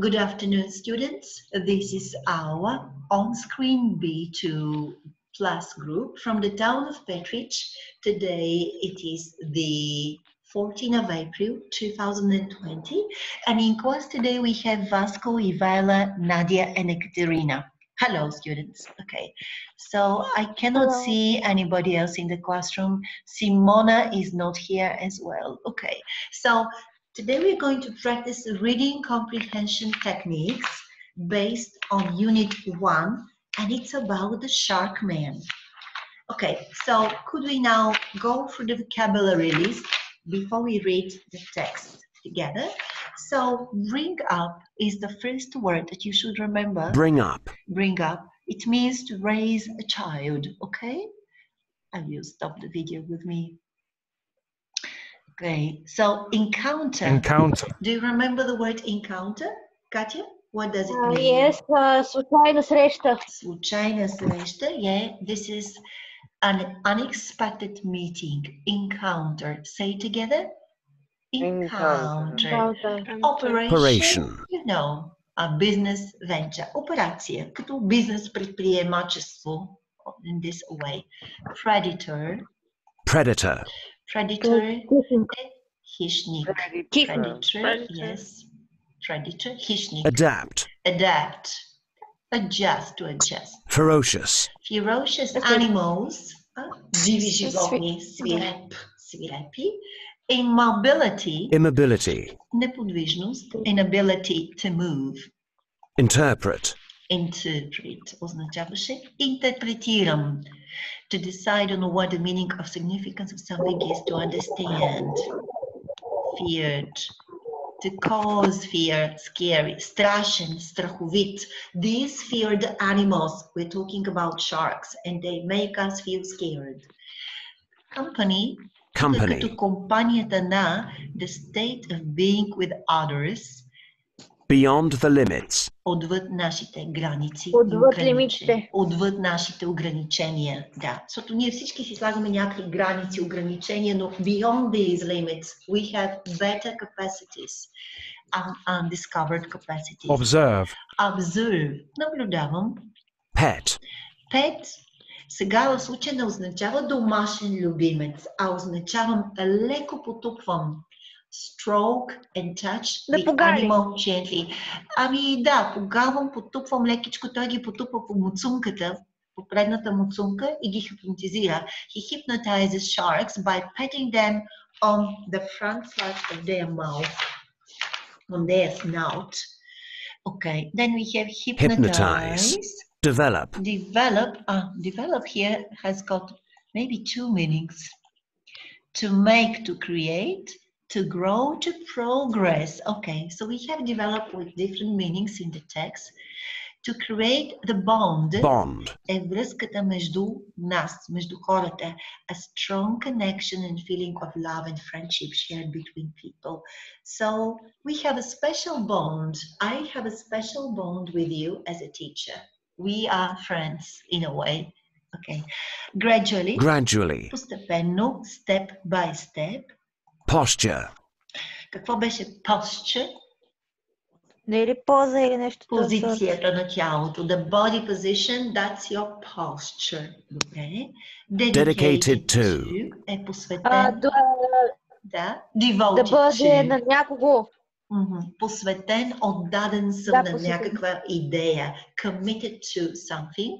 Good afternoon, students. This is our on-screen B2 plus group from the town of Petrich. Today it is the 14th of April 2020 and in class today we have Vasco, Ivaila, Nadia and Ekaterina. Hello students. Okay, so I cannot Hello. see anybody else in the classroom. Simona is not here as well. Okay, so today we're going to practice reading comprehension techniques based on unit one and it's about the shark man. Okay, so could we now go through the vocabulary list before we read the text together? So bring up is the first word that you should remember. Bring up. Bring up. It means to raise a child, okay? And you stop the video with me. Okay, so encounter. Encounter. Do you remember the word encounter? Katya? What does it Uh, mean? yes, uh, случайна среща. Случайна среща. Yeah, this is an unexpected meeting. Encounter. Say it together. Encounter. Encounter. Operation. Operation. You know, a business venture. Операция. Като бизнес предприемачество. In this way. Predator. Predator. Predator. Кухонка. Хищник. Кихонка. Predator. Yes. Predator. Хищник. Adapt. adapt, adjust to adjust. Ferocious. Ferocious Okay. animals, а, диви животни, свиреп, свирепи. Immobility, Immobility. неподвижност, inability to move. Interpret. Interpret означаваше интерпретирам. To decide on what the meaning of significance of something is to understand. Feared. To cause fear, scary, страшен, страховит. These feared animals, we're talking about sharks, and they make us feel scared. Company, Company. като компанията на the state of being with others, Beyond the limits. отвъд нашите граници. Отвъд ограничения. лимитите. Отвъд нашите ограничения, да. Защото ние всички си слагаме някакви граници, ограничения, но beyond these limits, we have better capacities, un- undiscovered capacities. Observe. Observe. Наблюдавам. Pet. Pet. Сега в случая не означава домашен любимец, а означавам леко потупвам. Stroke and touch Да the погали. animal gently. Ами да, погалвам, потупвам лекичко, той ги потупва по муцунката, по предната муцунка и ги хипнотизира. He hypnotizes sharks by petting them on the front side of their mouth, on their snout. Okay, then we have hypnotize. Hypnotize. Develop. Develop, uh, develop here has got maybe two meanings. To make, to create, to grow, to progress. Okay, so we have developed with different meanings in the text. To create the bond Bond. е връзката между нас, между хората. A strong connection and feeling of love and friendship shared between people. So we have a special bond. I have a special bond with you as a teacher. We are friends in a way. Okay. Gradually, Gradually. постепенно, step by step. Posture. Какво беше posture? Не е ли поза или нещо от този сорт? Позицията на тялото. The body position, that's your posture. Добре. Dedicated to. е посветен. А, да, да. да Devoted бъде to. на някого. Мгм. Посветен, отдаден съм Да, на посветен. някаква идея. Committed to something.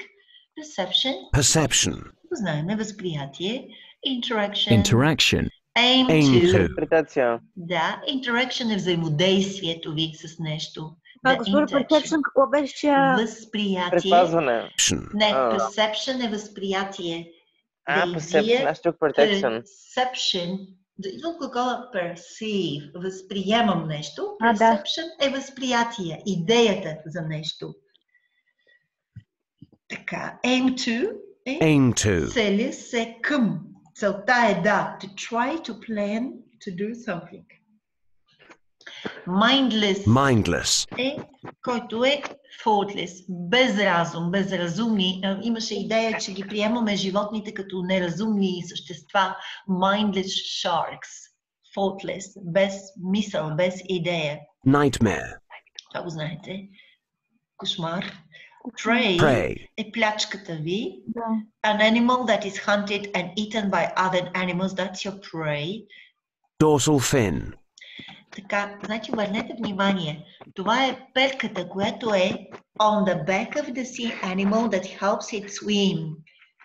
Perception. Perception. Познаеме възприятие. Interaction. Interaction. Aim, Aim to. Интерпретация. Да. Interaction е взаимодействието ви с нещо. А, interaction. Perception, какво беше, Възприятие. Предпазване. Не, А. perception е възприятие. А, perception. Аз protection. Perception. Идва от глагола perceive. Възприемам нещо. А, да. Perception е възприятие. Идеята за нещо. Така. Aim to е Aim to. цели се към. Целта е да. To try to plan to do something. Mindless Mindless. е, който е thoughtless, без разум, безразумни. Имаше идея, че ги приемаме животните като неразумни същества, mindless sharks, thoughtless, без мисъл, без идея. Nightmare. Това го знаете. Кошмар. Prey, Prey. е плячката ви. Да. An animal that is hunted and eaten by other animals, that's your prey. Dorsal fin. Така, значи обърнете внимание. Това е перката, която е on the back of the sea animal that helps it swim.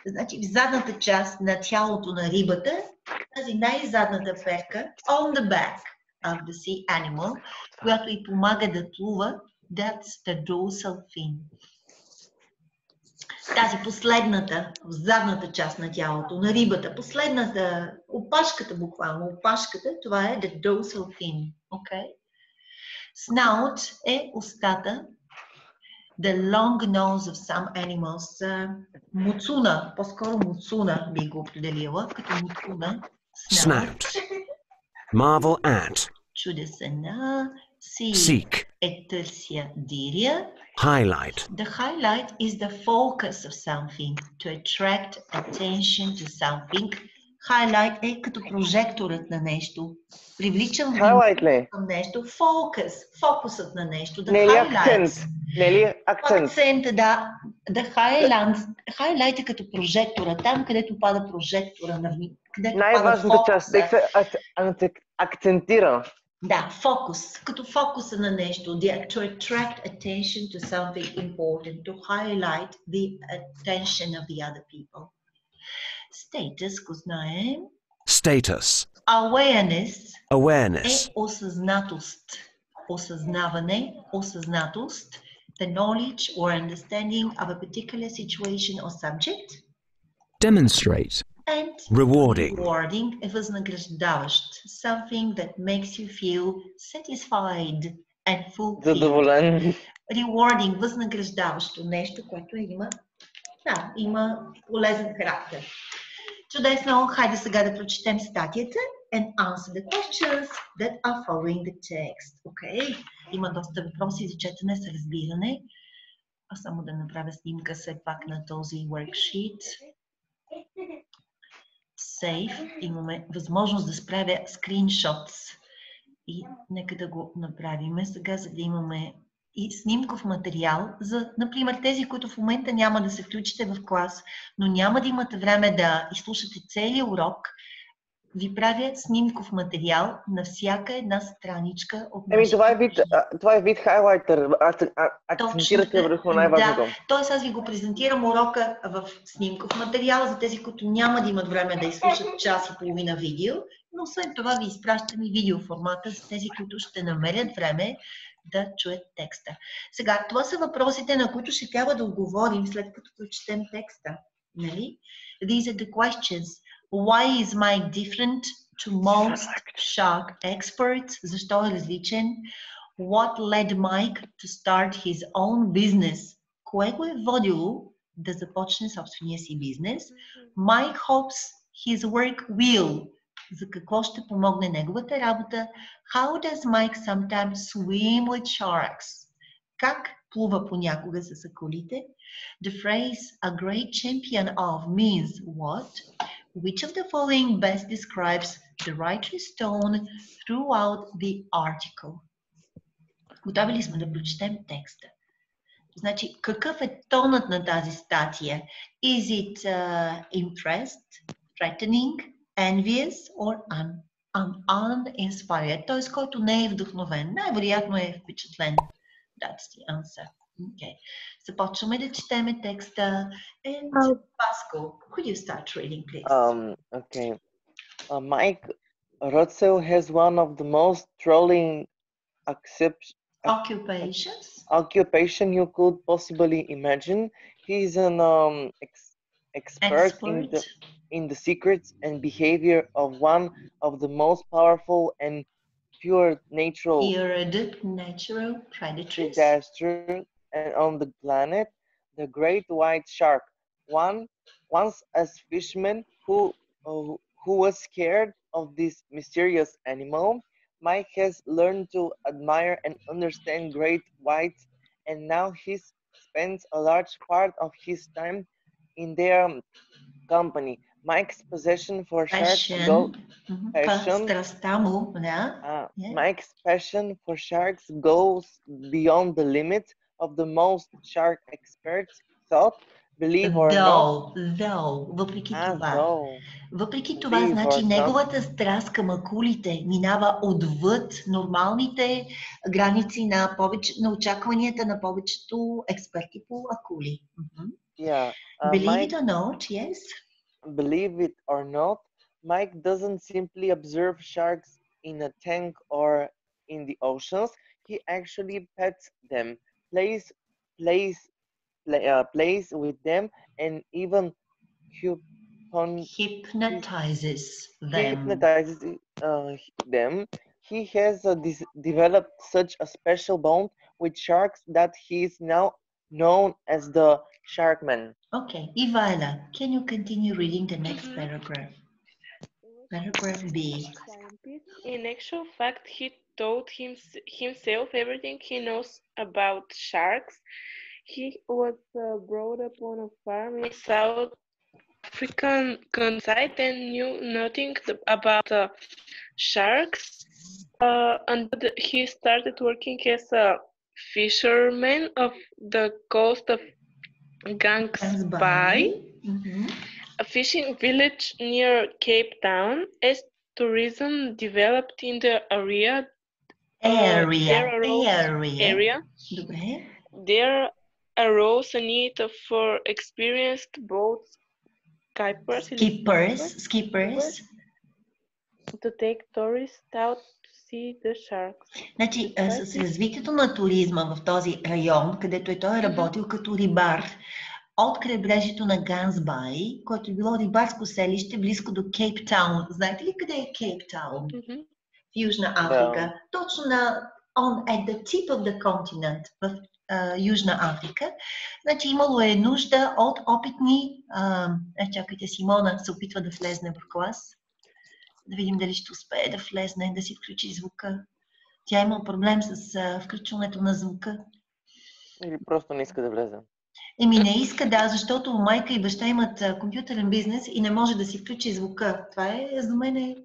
Значи в задната част на тялото на рибата, тази най-задната перка, on the back of the sea animal, която й помага да плува, that's the dorsal fin. Тази последната, в задната част на тялото на рибата, последната, опашката буквално, опашката, това е the dorsal fin. Okay? Snout е устата, the long nose of some animals. Муцуна, по-скоро муцуна би го определила, като муцуна. Snout. Marvel at. Чудя се на си Seek. е търся диря. Highlight. The highlight is the focus of something, to attract attention to something. Highlight е като прожекторът на нещо. Привличам внимание Highlight ли? към нещо. Focus, фокусът на нещо. The Не е ли highlights. акцент? Не е ли акцент? Акцента, да. The highlight, highlight е като прожектора. Там, където пада прожектора. На, вни- където Най-важната част. се ак- акцентира. Да, фокус. Като фокуса на нещо. The, to attract attention to something important. To highlight the attention of the other people. Status, го знаем. Status. Awareness е Awareness. осъзнатост. Осъзнаване, осъзнатост. The knowledge or understanding of a particular situation or subject. Demonstrate. And Rewarding. rewarding е възнаграждаващ. Something that makes you feel satisfied and fulfilled. Задоволен. Rewarding, възнаграждаващо нещо, което има, да, има полезен характер. Чудесно, хайде сега да прочетем статията and answer the questions that are following the text. Okay? Има доста въпроси за четене с разбиране. А само да направя снимка все пак на този worksheet. Save. Имаме възможност да справя скриншотс. И нека да го направим сега, за да имаме и снимков материал за, например, тези, които в момента няма да се включите в клас, но няма да имате време да изслушате целият урок, ви правя снимков материал на всяка една страничка от Еми, това е вид, това е вид хайлайтер. Акцентирате върху най-важното. Тоест аз ви го презентирам урока в снимков материал за тези, които няма да имат време да изслушат час и половина видео, но освен това ви изпращам и видео формата за тези, които ще намерят време да чуят текста. Сега, това са въпросите, на които ще трябва да отговорим след като прочетем текста. Нали? These are the questions. Why is Mike different to most shark experts? Защо е различен? What led Mike to start his own business? Кое го е водило да започне собствения си бизнес? Mike hopes his work will. За какво ще помогне неговата работа? How does Mike sometimes swim with sharks? Как плува понякога с акулите? The phrase a great champion of means what? Which of the following best describes the writer's tone throughout the article? Готови ли сме да прочетем текста? Значи, какъв е тонът на тази статия? Is it uh, impressed, threatening, envious or un, un, uninspired? Т.е. който не е вдъхновен. Най-вероятно е впечатлен. That's the answer. Okay, započneme da the teksta. Uh, and oh. um, Vasco, could you start reading, please? Um, okay. Uh, Mike Rotzel has one of the most trolling occupations occupation you could possibly imagine. He's an um, ex expert, expert in the in the secrets and behavior of one of the most powerful and pure natural pure natural predators. predators and on the planet, the great white shark. One, once a fisherman who, uh, who was scared of this mysterious animal, Mike has learned to admire and understand great whites, and now he spends a large part of his time in their um, company. Mike's passion for sharks go, passion, uh, Mike's passion for sharks goes beyond the limit of the most shark experts thought, believe or not. Though, though, въпреки Ah, това. though. Въпреки това, Believe значи or not. неговата страст към акулите минава отвъд нормалните граници на, повече, на очакванията на повечето експерти по акули. Мгм. Yeah. Uh, Believe Mike, it or not, yes. believe it or not, Mike doesn't simply observe sharks in a tank or in the oceans. He actually pets them, plays, plays, play, uh, plays with them, and even coupon Hypnotizes them. hypnotizes uh, them. He has uh, dis- developed such a special bond with sharks that he is now known as the Sharkman. Okay, Ivala, can you continue reading the next Mhm. paragraph? Paragraph B. In actual fact, he taught him, himself everything he knows about sharks. He was uh, brought up on a farm in South African countryside and knew nothing about uh, sharks uh, until he started working as a fisherman of the coast of Gangsbai Mhm. a fishing village near Cape Town. As tourism developed in the area, Area, arose, area. area, Добре. there arose a need for experienced boat skippers Skippers, skippers to take tourists out to see the sharks. Значи, а, с развитието на туризма в този район, където е той е работил като рибар, от крайбрежието на Гансбай, което е било рибарско селище близко до Кейптаун. Знаете ли къде е Кейптаун? Мгм. В Южна Африка. Точно на on at the tip of the continent в а, Южна Африка. Значи имало е нужда от опитни... А, е, чакайте, Симона се опитва да влезне в клас. Да видим дали ще успее да влезне, да си включи звука. Тя има проблем с а, включването на звука. Или просто не иска да влезе. Еми не иска, да, защото майка и баща имат компютърен бизнес и не може да си включи звука. Това е, за мен е...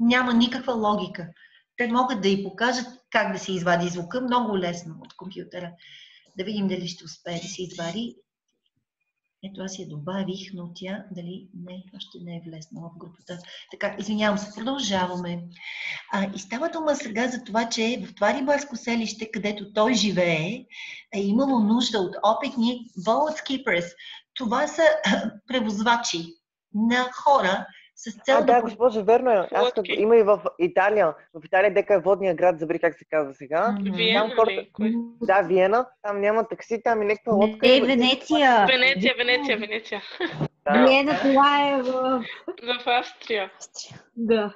няма никаква логика. Те могат да й покажат как да се извади звука много лесно от компютъра. Да видим дали ще успее да се извади. Ето аз я добавих, но тя дали не, още не е влезнала в групата. Така, извинявам се, продължаваме. А, и става дума сега за това, че в това рибарско селище, където той живее, е имало нужда от опитни boat skippers. Това са превозвачи на хора с цел А, да, госпожо, верно е. Аз като има и в Италия. В Италия, дека е водния град, забри как се казва сега. Виена Там хората- ли? Кой? Да, Виена, там няма такси, там е някаква лодка. Не, и- Венеция. Венеция, Венеция, Венеция. Да, Виена, това е в... В Австрия. Да.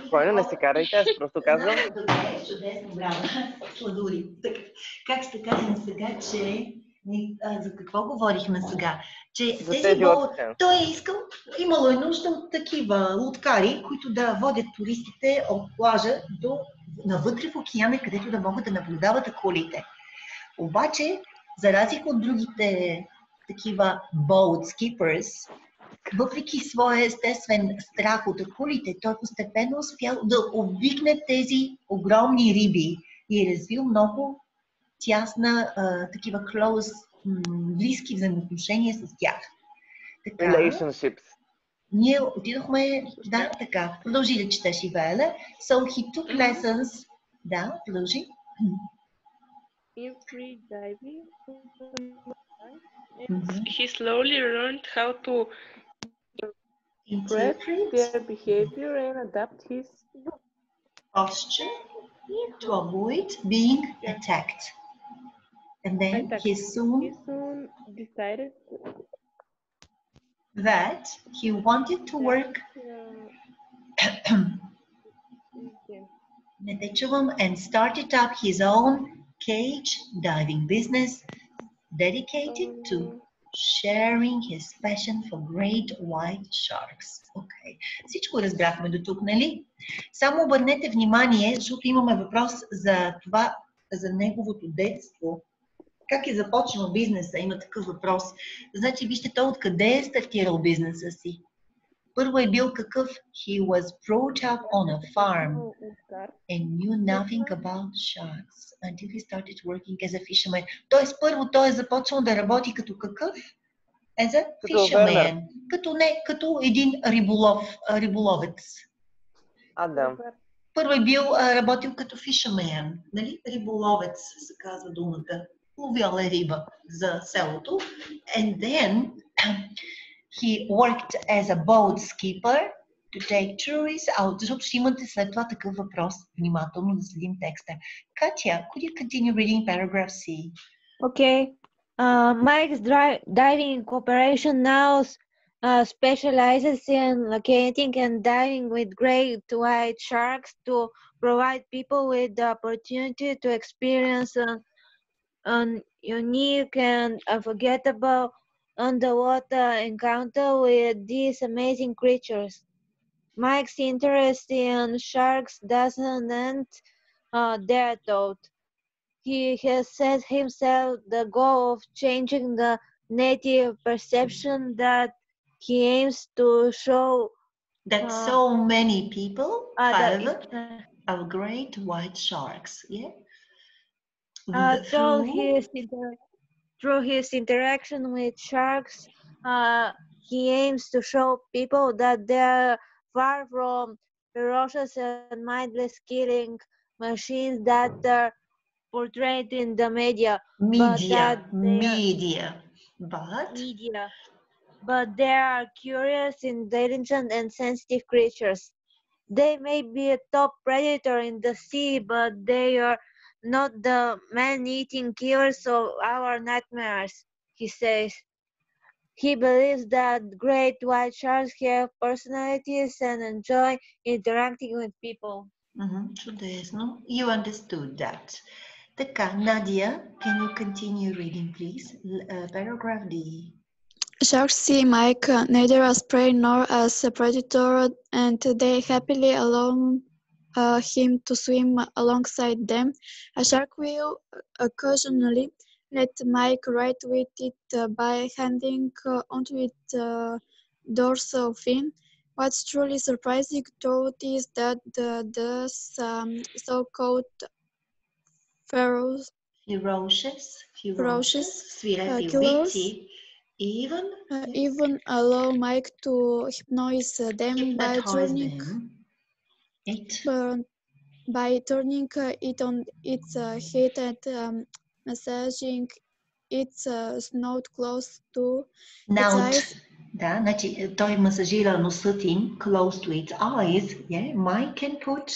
Спокойно, не се карайте, аз просто казвам. Добре, чудесно, браво. Сладури. Как ще кажем сега, че... За какво говорихме сега? Че За тези бол... Той е искал, имало е нужда от такива лодкари, които да водят туристите от плажа до навътре в океана, където да могат да наблюдават акулите. Обаче, за разлика от другите такива boat skippers, въпреки своя естествен страх от акулите, той постепенно успял да обикне тези огромни риби и е развил много тясна, а, такива close, м, близки взаимоотношения с тях. Така, Relationships. ние отидохме, да, така, продължи да четеш Ивела. So he took lessons, да, продължи. In free diving, Мгм. he slowly learned how to Interpret their behavior and adapt his posture to avoid being attacked. And then Attacked. he He soon soon decided that he wanted to work uh, yeah. не те чувам, and started up his own cage diving business dedicated to Um, sharing his passion for great white sharks. Okay. Всичко разбрахме до тук, нали? Само обърнете внимание, защото имаме въпрос за това, за неговото детство. Как е започнал бизнеса? Има такъв въпрос. Значи, вижте той откъде е стартирал бизнеса си. Първо е бил какъв? He was brought up on a farm and knew nothing about sharks until he started working as a fisherman. Тоест, първо той е започнал да работи като какъв? As a fisherman. Като не, като един риболов, риболовец. А, да. Първо е бил, работил като fisherman, нали? Риболовец се казва думата. Ловял е риба за селото. And then he worked as a boat skipper to take tourists out. Защото ще имате след това такъв въпрос. Внимателно да следим текста. Катя, could you continue reading paragraph C? Okay. Uh, Mike's dri- diving cooperation now uh, specializes in locating and diving with great white sharks to provide people with the opportunity to experience an, an unique and unforgettable underwater encounter with these amazing creatures. Mike's interest in sharks doesn't end uh, there, though. He has set himself the goal of changing the native perception that he aims to show That Uh, so many people uh, have uh, are great white sharks. Yeah. Uh, through his inter- through his interaction with sharks, uh, he aims to show people that they're far from ferocious and mindless killing machines that are portrayed in the media. media, are- media. But media, but they are curious, intelligent, and sensitive creatures. They may be a top predator in the sea, but they are not the man-eating killers of our nightmares, he says. He believes that great white sharks have personalities and enjoy interacting with people. Мгм, чудесно. You understood that. Така, Nadia, can you continue reading, please? L- uh, paragraph D. Sharks see Mike uh, neither as prey nor as a predator, and they happily allow uh, him to swim alongside them. A shark will occasionally let Mike ride with it uh, by handing uh, onto its uh, dorsal fin. What's truly surprising, though, is that the, the um, so-called ferocious, ferocious, ferocious uh, even uh, even allow Mike to hypnotize them by joining. them. It uh, by turning uh, it on its uh, head and um, massaging its uh, snout close to Now, eyes. да, значи той масажира носът им close to its eyes. Yeah, Mike can put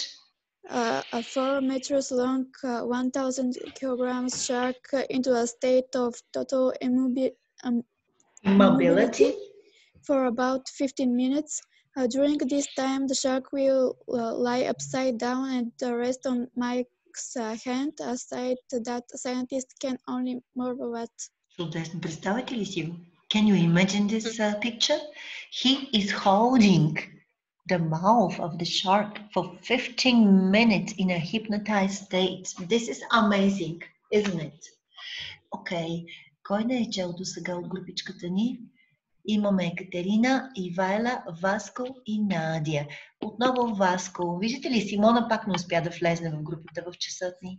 uh, a four meters long, uh, 1,000 kilograms shark uh, into a state of total immobi- um, mobility. for about 15 minutes. Uh, during this time, the shark will uh, lie upside down and uh, rest on Mike's uh, hand, a sight that scientists can only marvel at. Чудесно. Представете ли си го? Can you imagine this uh, picture? He is holding the mouth of the shark for 15 minutes in a hypnotized state. This is amazing, isn't it? Okay. Кой не е чел до сега от групичката ни? Имаме Екатерина, Ивайла, Васко и Надя. Отново Васко. Виждате ли, Симона пак не успя да влезне в групата в часът ни.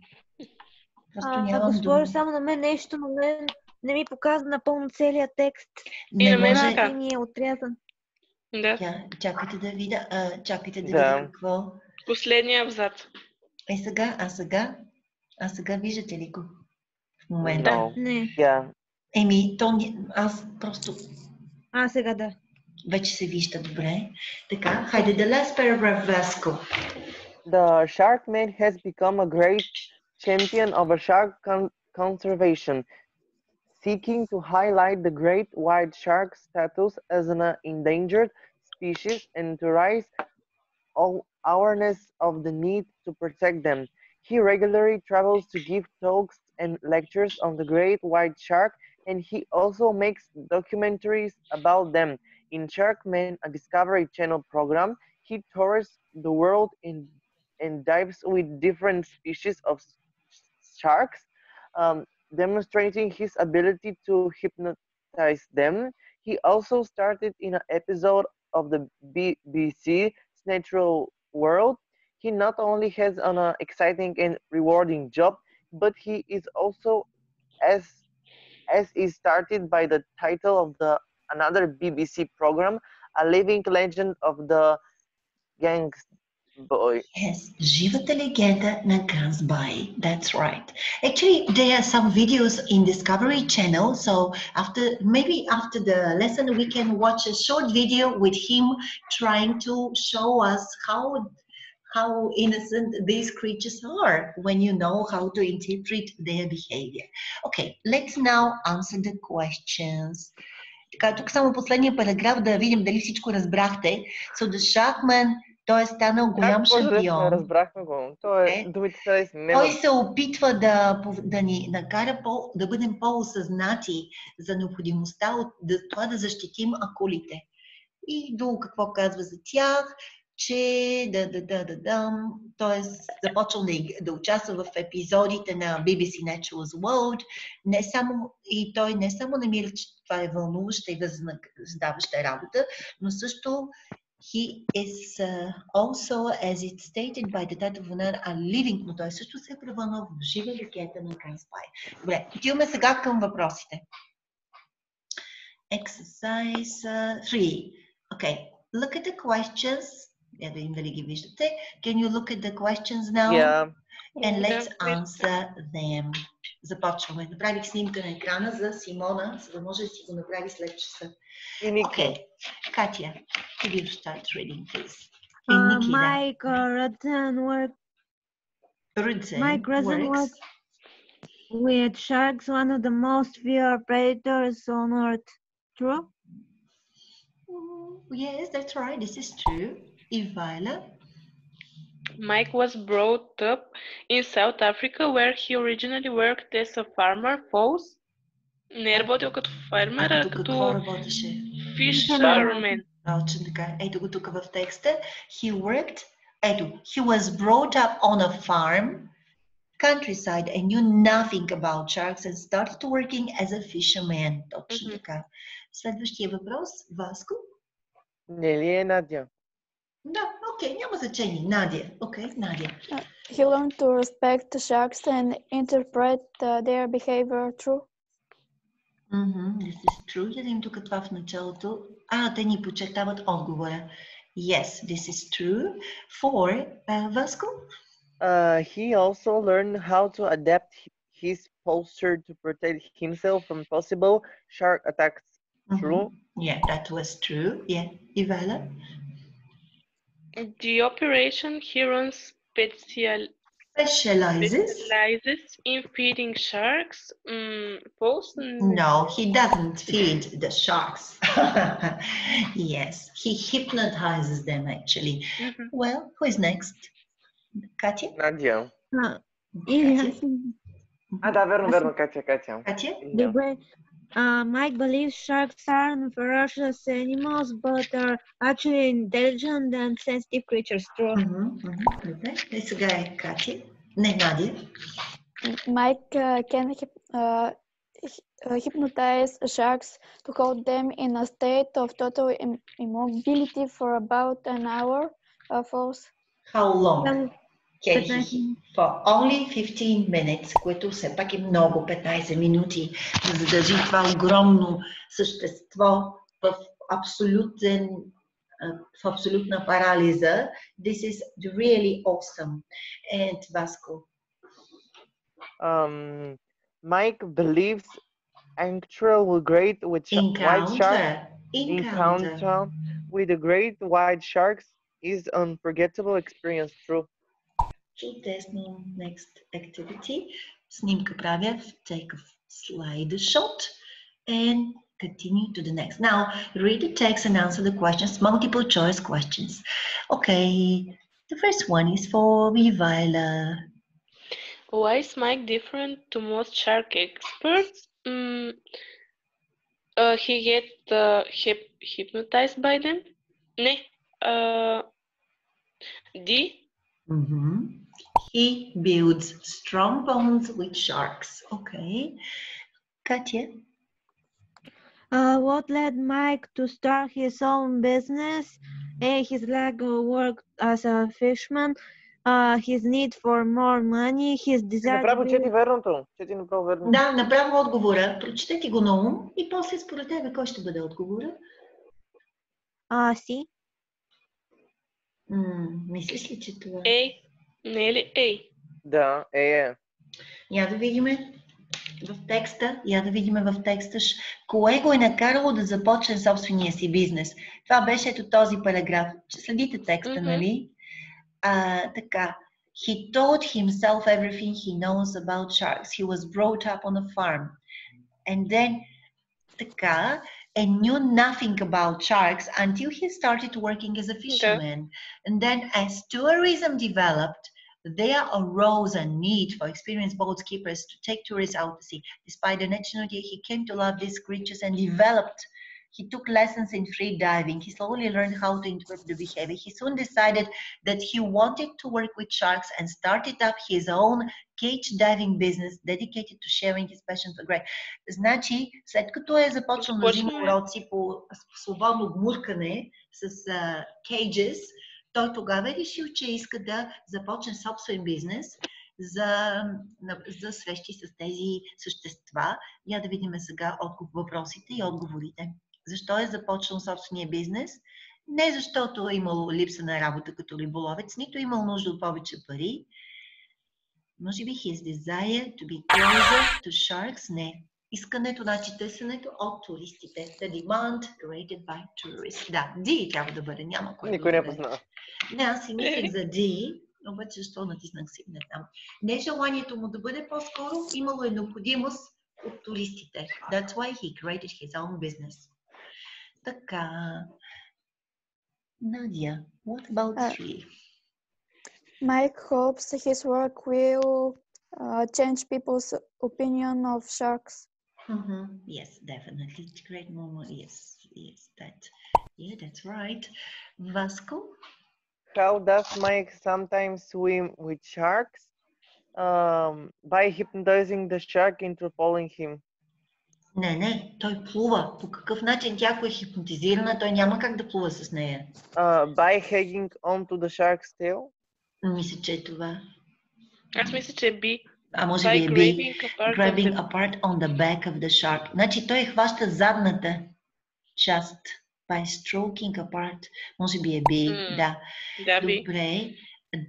Просто А, нямам госпожо, думи. само на мен нещо, но мен не ми показва напълно целият текст. И Не на мен може... И ми е отрязан. Да, Тя, чакайте да видя, а, чакайте да, Да. видя какво. последния абзац. Е сега, а сега, а сега виждате ли го? В момента. No. Не. Yeah. Еми, то ни, аз просто А, сега да. вече се вижда добре. Така, хайде, the last paragraph, Vasco. The Sharkman has become a great champion of a shark con- conservation, seeking to highlight the great white shark status as an uh, endangered species and to raise all awareness of the need to protect them. He regularly travels to give talks and lectures on the great white shark, and he also makes documentaries about them. In Sharkman, a Discovery Channel program, he tours the world in and dives with different species of sharks. Um, demonstrating his ability to hypnotize them. He also started in an episode of the BBC's Natural World. He not only has an uh, exciting and rewarding job, but he is also as as is started by the title of the another BBC program, A Living Legend of the Gangs Boy. Yes, Viva Legenda na Guns Boy. That's right. Actually, there are some videos in Discovery Channel. So after maybe after the lesson, we can watch a short video with him trying to show us how how innocent these creatures are when you know how to interpret their behavior. Okay, let's now answer the questions. Така, тук само последния параграф да видим дали всичко разбрахте. So the Shackman той е станал голям Как шампион. Разбрахме го. Той е, Е. думите са да Той се опитва да, да ни накара по, да бъдем по-осъзнати за необходимостта от да, това да защитим акулите. И долу какво казва за тях, че да, да, да, да, да, т.е. започвал да, да участва в епизодите на BBC Natural's World, не само, и той не само намира, че това е вълнуваща и възнаграждаваща работа, но също he is uh, also, as it's stated by the title of another, a living, но той също се е превърнал в жива легенда на Ганспай. Добре, отиваме сега към въпросите. Exercise 3. Okay, look at the questions. Я да видим дали ги виждате. Can you look at the questions now? Yeah. And Да, let's виждам. answer them. Започваме. Направих снимка на екрана за Симона, за да може да си го направи след часа. И Ники. Okay, Katya, could you start reading, please? Uh, In Nikki, да. Mike uh, Rutten worked Rudzen Mike Rutten works. works with sharks, one of the most feared predators on Earth. True? Mm, Yes, that's right. This is true. Ivila. Mike was brought up in South Africa where he originally worked as a farmer. False? Не е работил като фермер, а Ето какво като работеше. fisherman. Точно така. Ето го тук в текста. He worked, ето, he was brought up on a farm, countryside, and knew nothing about sharks and started working as a fisherman. Точно Мгм. така. Следващия въпрос, Васко. Не ли е Надя? Да, окей, няма значение. Надя. Окей, Надя. He learned to respect the sharks and interpret uh, their behavior true. Мгм, This is true. Я да им тук това в началото. А, те ни подчертават отговора. Yes, this is true. For uh, Vasco. Uh, he also learned how to adapt hi- his posture to protect himself from possible shark attacks. True. Mhm. Yeah, that was true. Yeah, Ivela. The operation heron special, specializes. specializes in feeding sharks. Um, no, he doesn't feed the sharks. yes, he hypnotizes them actually. Mm -hmm. Well, who is next? Katya. Nadia. Ah, no. Katia? Ah, da, Verno, Verno, Katya, Katya. Katya. The uh, Mike believes sharks aren't ferocious animals, but are actually intelligent and sensitive creatures. True. Mm -hmm, mm -hmm. Okay. This guy, Kati. Не, Mike uh, can uh, uh, hypnotize sharks to hold them in a state of total immobility for about an hour. Uh, false. How long? Um, Can but I he think- for only 15 minutes, което все пак е много, 15 минути, да задържи това огромно същество в абсолютен а, в абсолютна парализа. This is really awesome. And Vasco, Um, Mike believes Anctrel will great with sh- white shark encounter, encounter. encounter with the great white sharks is unforgettable experience. True. Чудесно. Next activity. Снимка правя. Take a slide shot and continue to the next. Now, read the text and answer the questions, multiple choice questions. Okay, the first one is for Vivila. Why is Mike different to most shark experts? Mm, uh, he get uh, hyp- hypnotized by them? Ne. Uh, D. Mhm. He builds strong bonds with sharks. Okay. Katya? Uh, what led Mike to start his own business? A, his lack of work as a fisherman, uh, his need for more money, his desire Направо чети верното. Чети направо верното. Да, направо отговора. Прочетете го на ум и после според тебе кой ще бъде отговора? uh, C. М, мислиш ли, че това? A. Не е ли A? Да, е, е. Я да видиме в текста, я да видиме в текста, ш- кое го е накарало да започне собствения си бизнес. Това беше ето този параграф. Че Следите текста, Мгм. нали? А, така. He told himself everything he knows about sharks. He was brought up on a farm. And then, така, and knew nothing about sharks until he started working as a fisherman. And then, as tourism developed, there arose a need for experienced boat keepers to take tourists out to sea. Despite the natural idea, he came to love these creatures and developed. He took lessons in free diving. He slowly learned how to interpret the behavior. He soon decided that he wanted to work with sharks and started up his own cage diving business dedicated to sharing his passion for great. Значи, след като е започнал да взима Започна, е. уроци по свободно гмуркане с uh, cages, той тогава е решил, че иска да започне собствен бизнес за, за срещи с тези същества. Я да видим сега въпросите и отговорите. Защо е започнал собствения бизнес? Не защото е имало липса на работа като риболовец, нито е имал нужда от повече пари. Може би his desire to be closer to sharks? Не. Искането, значи търсенето от туристите. The demand created by tourists. Да, D трябва да бъде. Няма кой да Никой не бъде. познава. Не, аз си мислех за D, обаче защо натиснах сигна там? Не желанието му да бъде по-скоро, имало е необходимост от туристите. That's why he created his own business. Така. Надя, what about А, three? Mike hopes his work will uh, change people's opinion of sharks. Mm-hmm. Yes, definitely. To create more money. Yes, yes, that. Yeah, that's right. Vasco? How does Mike sometimes swim with sharks? Um, by hypnotizing the shark into following him. Не, не, той плува. По какъв начин тя, ако е хипнотизирана, той няма как да плува с нея. Uh, by hanging onto the shark's tail. Мисля, че е това. Аз мисля, че е B. А може By би е би. grabbing apart on the back of the shark. Значи той хваща задната част by stroking apart. Може би е би, да. Да, B. Добре.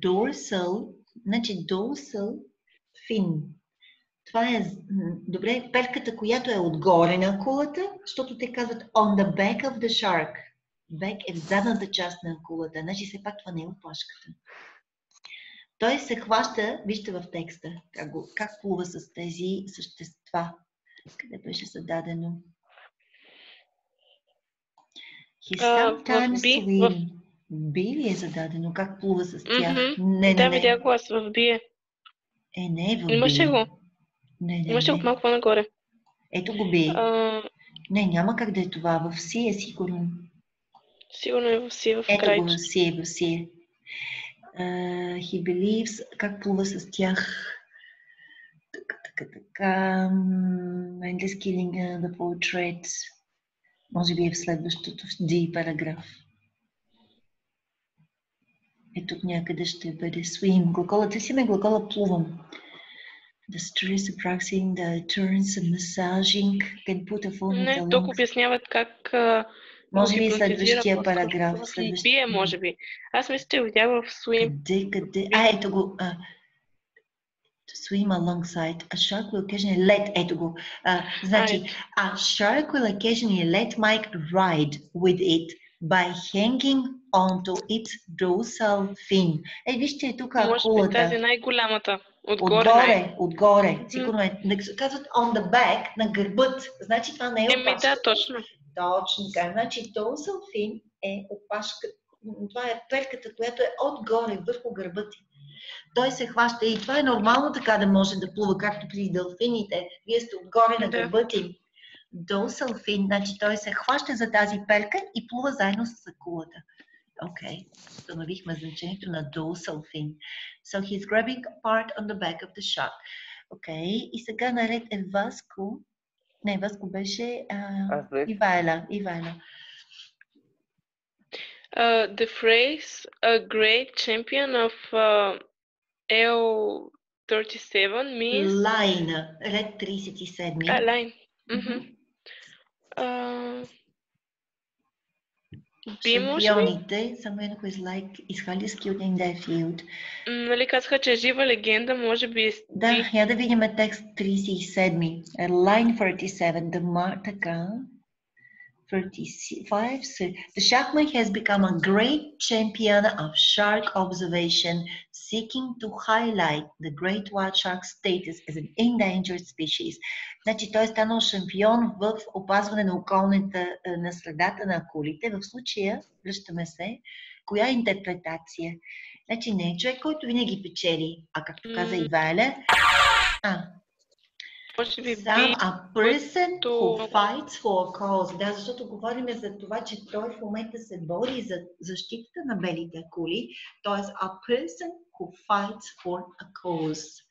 Dorsal, значи dorsal fin. Това е, добре, перката, която е отгоре на акулата, защото те казват on the back of the shark. Back е в задната част на акулата. Значи все пак това не е опашката. Той се хваща, вижте в текста, как, го, как плува с тези същества. Къде беше зададено? He sometimes swim. Би ли е зададено? Как плува с тях? Мгм. Не, не, Да, не. видях го аз в B. Е, не е в Имаше го. Не, не, Имаше го малко по-нагоре. Ето го би. А, Не, няма как да е това. В Си е сигурно. сигурно е в C в Ето го крайче. в Си е, в Си е. Uh, he believes, как плува с тях. Така, така, така. Endless killing uh, the portrait. Може би е в следващото, в D параграф. Е тук някъде ще бъде swim. Глагола, търсиме глагола плувам. The stress, the practicing, the turns, the massaging, can put a phone Не, тук обясняват как а, Може би следващия параграф. Следващия... Е, може би. Аз мисля, че видях в Swim. Къде, къде? А, ето го. А, to swim alongside. A shark will occasionally let. Ето го. А, значи, a shark will occasionally let Mike ride with it by hanging onto its dorsal fin. Е, вижте тук Може би акулата. тази най-голямата. Отгоре. най- Отгоре, отгоре. Сигурно е. Казват on the back, на гърбът. Значи това не е Еми опашка. да, точно. Точно така. Значи fin е опашка. Това е перката, която е отгоре, върху гърба ти. Той се хваща и това е нормално така да може да плува, както при делфините. Вие сте отгоре на гърба ти. Fin, значи той се хваща за тази перка и плува заедно с акулата. Okay, установихме значението на fin. So he's grabbing part on the back of the shark. Okay, и сега наред е Васко. Не, Васко беше а, Аз бях. Ивайла. Ивайла. Uh, the phrase "a great champion of uh, L37" means Line, ред 37. a line. Мгм. Mhm. Uh, би може ли? Шампионите, someone who is like, is highly skilled in their field. М, Нали казаха, че е жива легенда, може би Да, би- я да видим текст 37. Uh, Line 37, the mar, така. 35. So the sharkman has become a great champion of shark observation, seeking to highlight the great white shark status as an endangered species. Значи той е станал шампион в опазване на околната е, на средата на акулите. В случая, връщаме се, коя интерпретация? Значи не е човек, който винаги печели, а както каза М. Иваля, а, може би Some би. a person who fights for a cause. Да, защото говорим за това, че той в момента се бори за защитата на белите акули. Тоест, a person who fights for a cause.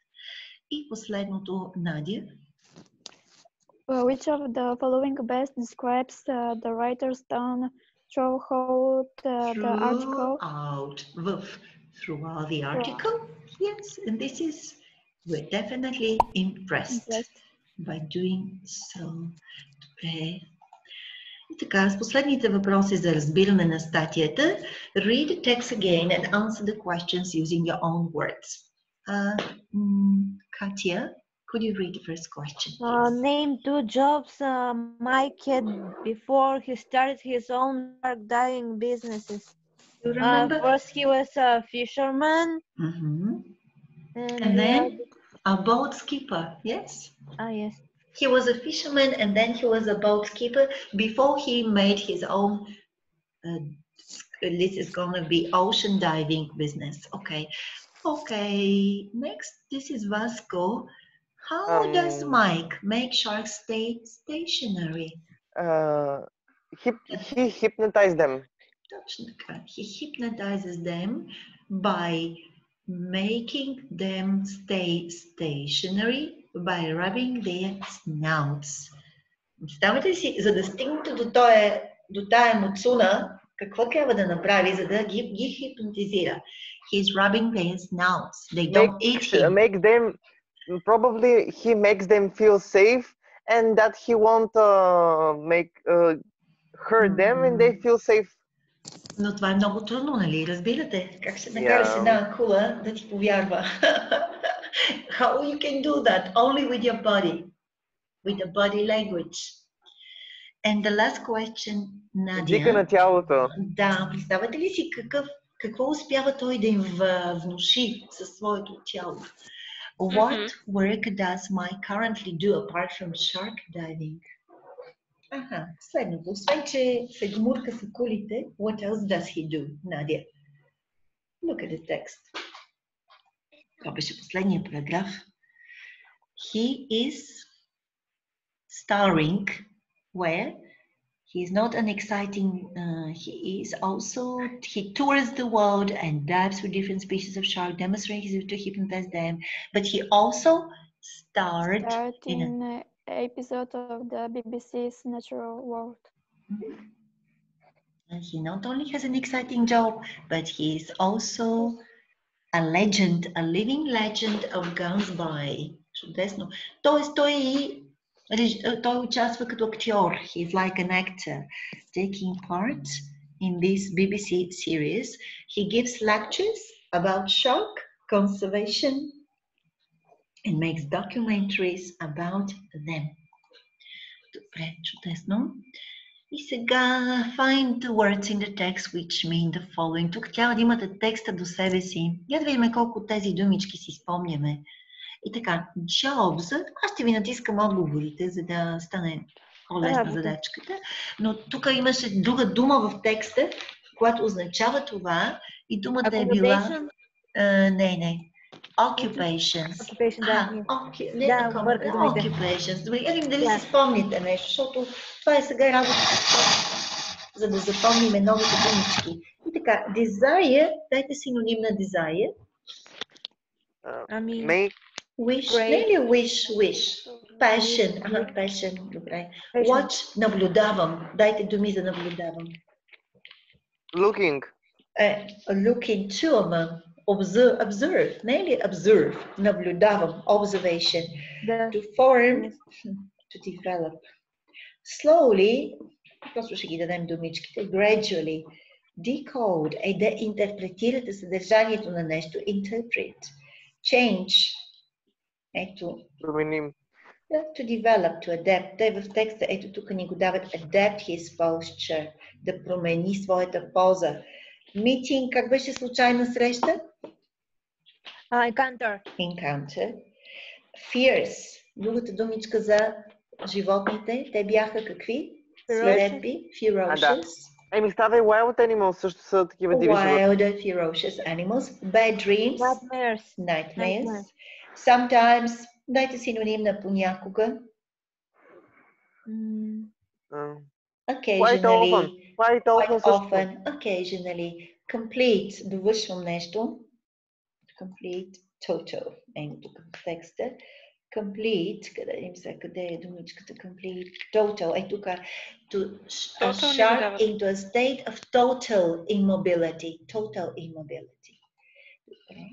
И последното, Надя. Uh, which of the following best describes uh, the writer's tone throughout uh, the article? Throughout. В. Throughout the article. Yes, and this is, we're definitely impressed. Impressed. by doing so. Добре. И така, с последните въпроси за разбиране на статията, read the text again and answer the questions using your own words. Uh, mm, Katya, could you read the first question? Uh, please? name two jobs uh, Mike had before he started his own shark diving businesses. you Uh, remember? first, he was a fisherman, Mhm. and, And the then? other- A boat skipper, yes? ah yes, he was a fisherman and then he was a boat keeper. Before he made his own uh, uh, this is gonna be ocean diving business. Okay. Okay next this is vasco. How um, does mike make sharks stay stationary? Uh, he, he hypnotized them. He hypnotizes them by making them stay stationary by rubbing their snouts. Представете ли си, за да стигнете до, тоя, до тая муцуна, какво трябва да направи, за да ги, ги хипнотизира? He's rubbing their snouts. They don't eat Makes, him. make them probably he makes them feel safe and that he won't uh, make uh, hurt them and they feel safe. Но това е много трудно, нали? Разбирате? Как ще накараш Yeah. една акула да ти повярва? How you can do that? Only with your body, with the body language. And the last question, Дика на Nadia. тялото. Да, представате ли си какъв, какво успява той да им в- внуши със своето тяло? What work does Mike currently do apart from shark diving? Аха, следното. Освен, че се гмурка с акулите, what else does he do, Надя? Look at the text. Това беше последния параграф. He is starring where he is not an exciting, uh, he is also, he tours the world and dives with different species of shark, demonstrating his ability to hypnotize them, but he also starred Start in a in an episode of the BBC's Natural World. And he not only has an exciting job, but he is also a legend, a living legend of Guns By. Чудесно. Тоест той и реж- той участва като актьор. He's like an actor taking part in this BBC series. He gives lectures about shark conservation and makes documentaries about them. Добре, чудесно. И сега find the words in the text which mean the following. Тук трябва да имате текста до себе си. Я да видим колко тези думички си спомняме. И така, jobs. Аз ще ви натискам отговорите, за да стане по-лесна задачката. Но тук имаше друга дума в текста, която означава това и думата е била... А, не, не. Occupations. occupation, да, Аха, ние. оки- не Да, такова, обърках да, думите. occupations. Добре, я да видим дали Да. си спомните нещо, защото това е сега работа. за да запомниме новите думички. И така, desire, дайте синоним на desire. Uh, Ами, make Wish, Great. не е ли wish, wish? Passion, ага, passion, добре. Passion. Watch, наблюдавам. Дайте думи за наблюдавам. looking. Е, look into, ама Observe, observe, не ли observe? Наблюдавам, observation. да. To form, to develop. Slowly, просто ще ги дадем думичките, gradually, decode е да интерпретирате съдържанието на нещо, interpret, change, ето, Променим. to develop, to adapt. Те в текста, ето тук ни го дават adapt his posture, да промени своята поза. Meeting, как беше случайна среща? А, encounter. Encounter. Fierce, другата думичка за животните, те бяха какви? Ferocious. Свирепи, ferocious. Еми, става и wild animals също са такива диви. Wild, ferocious animals. Bad dreams, Nightmares. nightmares. Nightmares. Sometimes, дайте синоним на понякога. Uh, Occasionally. Quite Quite often също. often, occasionally. Complete, довършвам нещо. Complete, total. Ето тук в текста. Complete, къде им се, къде е думичката complete? Total, е тук. To sh- a Total ни shark дават. into a state of total immobility. Total immobility. Добре.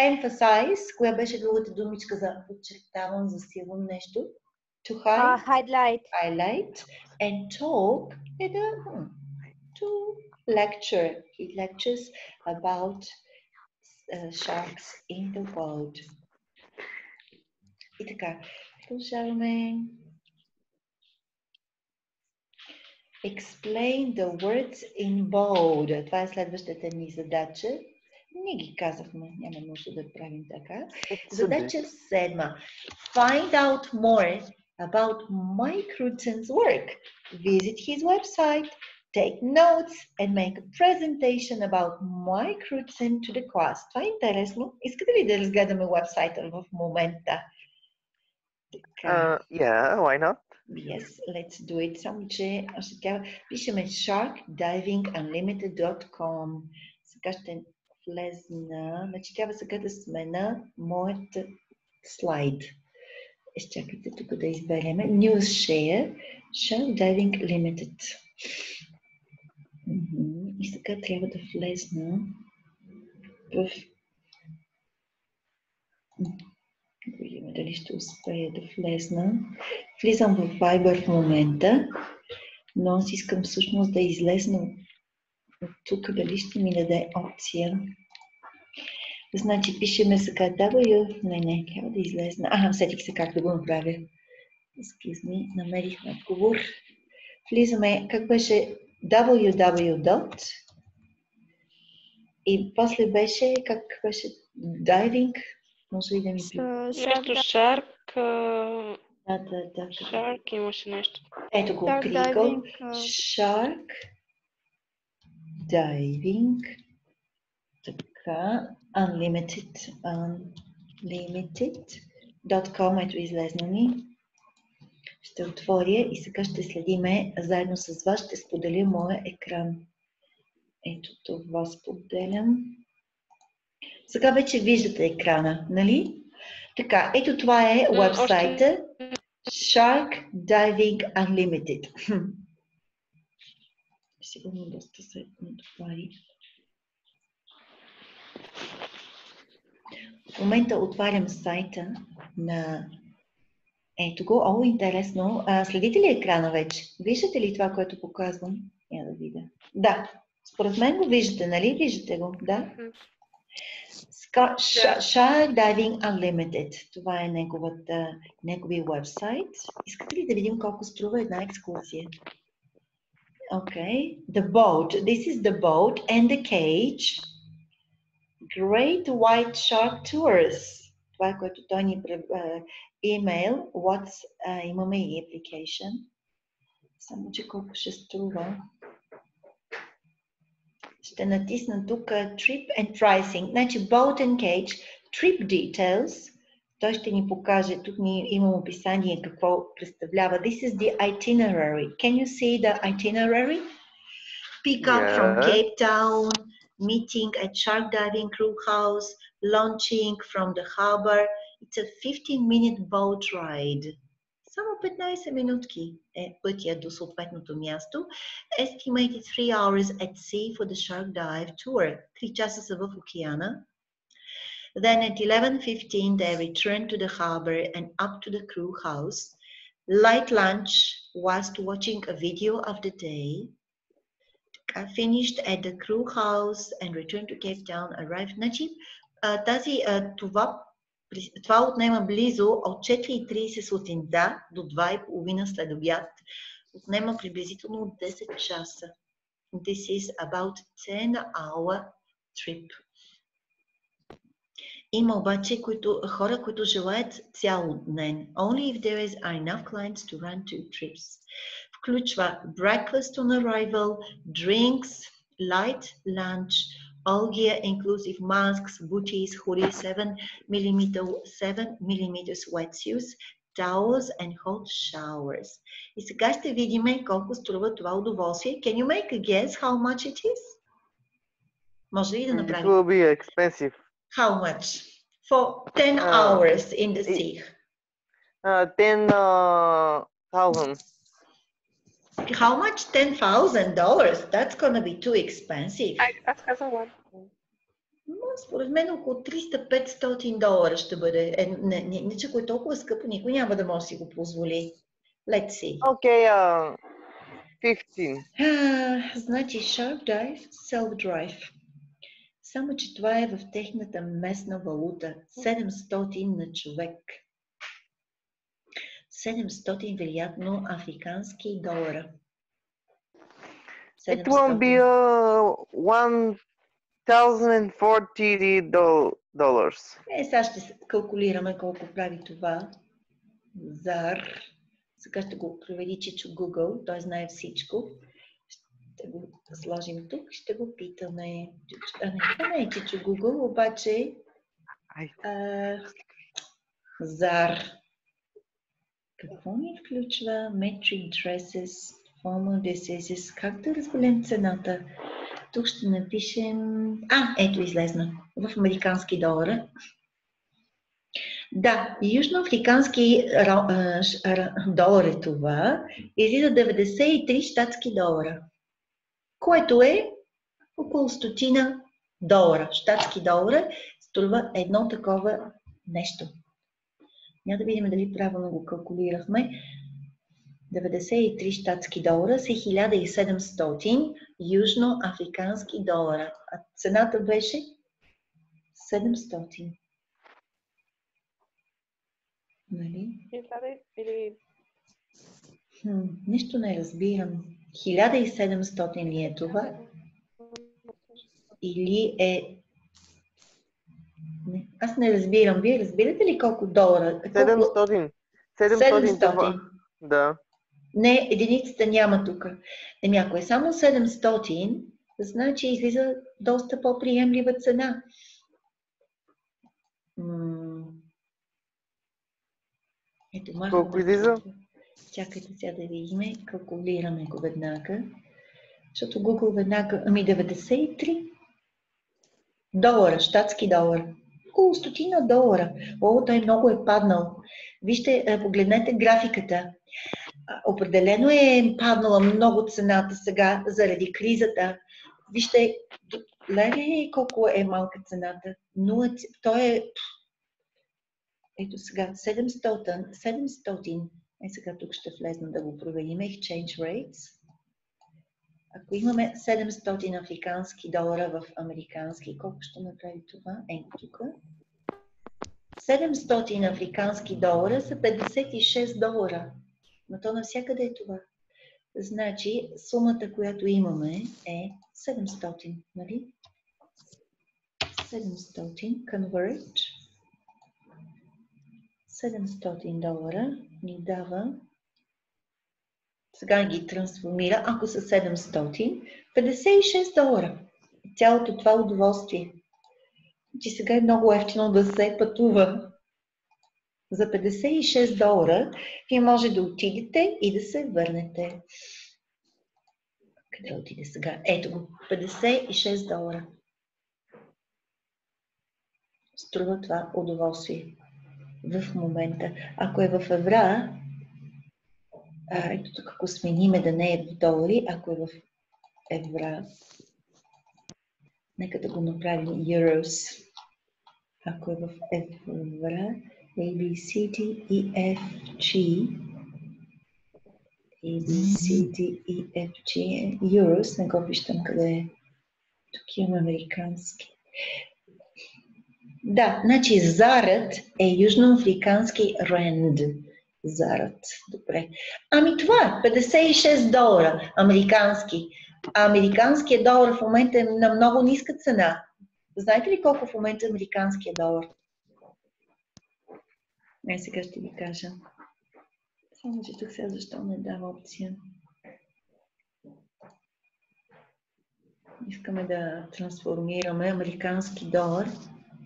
Emphasize, коя беше другата думичка за подчертавам, засилвам нещо? To а, hide, highlight. highlight. And talk е да hmm, to lecture. He lectures about uh, sharks in the world. И така, продължаваме. Explain the words in bold. Това е следващата ни задача. Не ги казахме, няма нужда да правим така. Задача седма. Find out more about Mike Rutzen's work. Visit his website, take notes, and make a presentation about Mike Rutzen to the class. Това е интересно. Искате ли да разгледаме вебсайта в момента? Така. Uh, yeah, why not? Yes, let's do it. Само, че още тя пишеме sharkdivingunlimited.com. Сега ще влезна. Значи трябва сега да смена моят слайд. Изчакайте тук да избереме. News Share, Shark Diving Limited. Сега трябва да влезна в... Да видим дали ще успея да влезна. Влизам в Viber в момента, но аз искам всъщност да излезна от тук, дали ще ми даде опция. Значи пишеме сега W, не, не, трябва да излезна. Ага, сетих се как да го направя. Me, намерих отговор. Влизаме, как беше www. И после беше, как беше diving, може ли да ми при... Нещо Shark, а, Да, да, да. Shark имаше нещо. Ето го а, Shark Diving. Така. Unlimited. Unlimited.com. Ето излезна ни. Ще отворя и сега ще следиме заедно с вас. Ще споделя моя екран. Ето това споделям. Сега вече виждате екрана, нали? Така, ето това е вебсайта Shark Diving Unlimited. Сигурно доста се натовари. В момента отварям сайта на ето го. О, интересно. А, следите ли екрана вече? Виждате ли това, което показвам? Я да видя. Да, според мен го виждате, нали? Виждате го, да? Мгм. Scar- Sh- Shark Diving Unlimited. Това е неговата, неговия вебсайт. Искате ли да видим колко струва една екскурсия? Okay. The boat. This is the boat and the cage. Great White Shark Tours. Това е което той ни пре- а, имейл. What's, а, имаме и application. Само, че колко ще струва. Ще натисна тук а, Trip and Pricing. Значи Boat and Cage, Trip Details. Той ще ни покаже, тук ни имам описание какво представлява. This is the itinerary. Can you see the itinerary? Pick up from Yeah. Cape Town, meeting at Shark Diving Crew House, launching from the harbor. It's a 15 minute boat ride. Само 15 минутки е пътя до съответното място. Estimated 3 hours at sea for the shark dive tour. 3 часа са в океана. Then at 11.15 they return to the harbor and up to the crew house. Light lunch whilst watching a video of the day. Така, Finished at the crew house and returned to Cape Town. Arrived. Значи, а, тази, а, това, при- това отнема близо от 4.30 сутринта до 2.30 след обяд. Отнема приблизително 10 часа. This is about 10 hour trip. Има обаче които, хора, които желаят цял ден. Only if there is enough clients to run two trips. Включва breakfast on arrival, drinks, light lunch, all gear inclusive masks, booties, hoodies, 7 mm, 7 mm wetsuits, towels and hot showers. И сега ще видим колко струва това удоволствие. Can you make a guess how much it is? Може ли да It направим? will be expensive. How much? For 10 Uh, hours in the it- sea. Uh, ten uh, thousand. How much? $10,000. That's gonna be too expensive. I, аз казвам one. Но според мен около 300-500 долара ще бъде. Е, не, не, не, че ако е толкова скъпо, никой няма да може да си го позволи. Let's see. Okay, uh, fifteen. А, значи Shark Dive, Self-Drive. Само, че това е в техната местна валута. 700 на човек. 700 вероятно африкански долара. It won't be 700. uh one thousand and forty dollars. Е, сега ще калкулираме колко прави това. Зар. Сега ще го провери Чичо Google. Той знае всичко. Ще го сложим тук. Ще го питаме. А, не, това не е Чичо Google, обаче а, Зар. Какво ни включва? Metric dresses, formal diseases. Как да разберем цената? Тук ще напишем... А, ето излезна. В американски долара. Да, южноафрикански долар е това. Излиза 93 щатски долара. Което е около стотина долара. Щатски долара струва едно такова нещо. Няма да видим дали правилно го калкулирахме. 93 щатски долара са 1700 южноафрикански долара. А цената беше 700. Нали? Или Хм, нищо не разбирам. 1700 ли е това? Или е... Аз не разбирам. Вие разбирате ли колко долара? Колко... Седемстотин. Седемстотин. 700. това- Да. Не, единицата няма тук. Еми, ако е само 700, значи излиза доста по-приемлива цена. М. Ето, махам Колко излиза? Чакайте сега да видим, калкулираме го веднага. Защото Google веднага, ами 93 долара, щатски долар. Около стотина долара. О, той много е паднал. Вижте, погледнете графиката. Определено е паднала много цената сега заради кризата. Вижте, леле колко е малка цената. Ц- той е... Ето сега, 700, 700. Е, сега тук ще влезна да го проверим. Exchange rates. Ако имаме 700 африкански долара в американски, колко ще направи това? Ето тук. 700 африкански долара са 56 долара. Но то навсякъде е това. Значи сумата, която имаме е 700, нали? 700 convert 700 долара ни дава сега ги трансформира, ако са 700, 56 долара. Цялото това удоволствие. Че сега е много ефтино да се пътува. За 56 долара вие може да отидете и да се върнете. Къде отиде сега? Ето го. 56 долара. Струва това удоволствие в момента. Ако е в евра, а, ето тук, ако смениме да не е в долари, ако е в евра, нека да го направим euros. Ако е в евра, A, B, C, D, E, F, G, A, B, C, D, E, F, G, euros, не го виждам къде е. Тук имам американски. Да, значи зарът е южноафрикански ренд. Зарът. Добре. Ами това, 56 долара американски. А американският долар в момента е на много ниска цена. Знаете ли колко в момента е американския долар? Не, сега ще ви кажа. Само, че тук сега защо не дава опция. Искаме да трансформираме американски долар.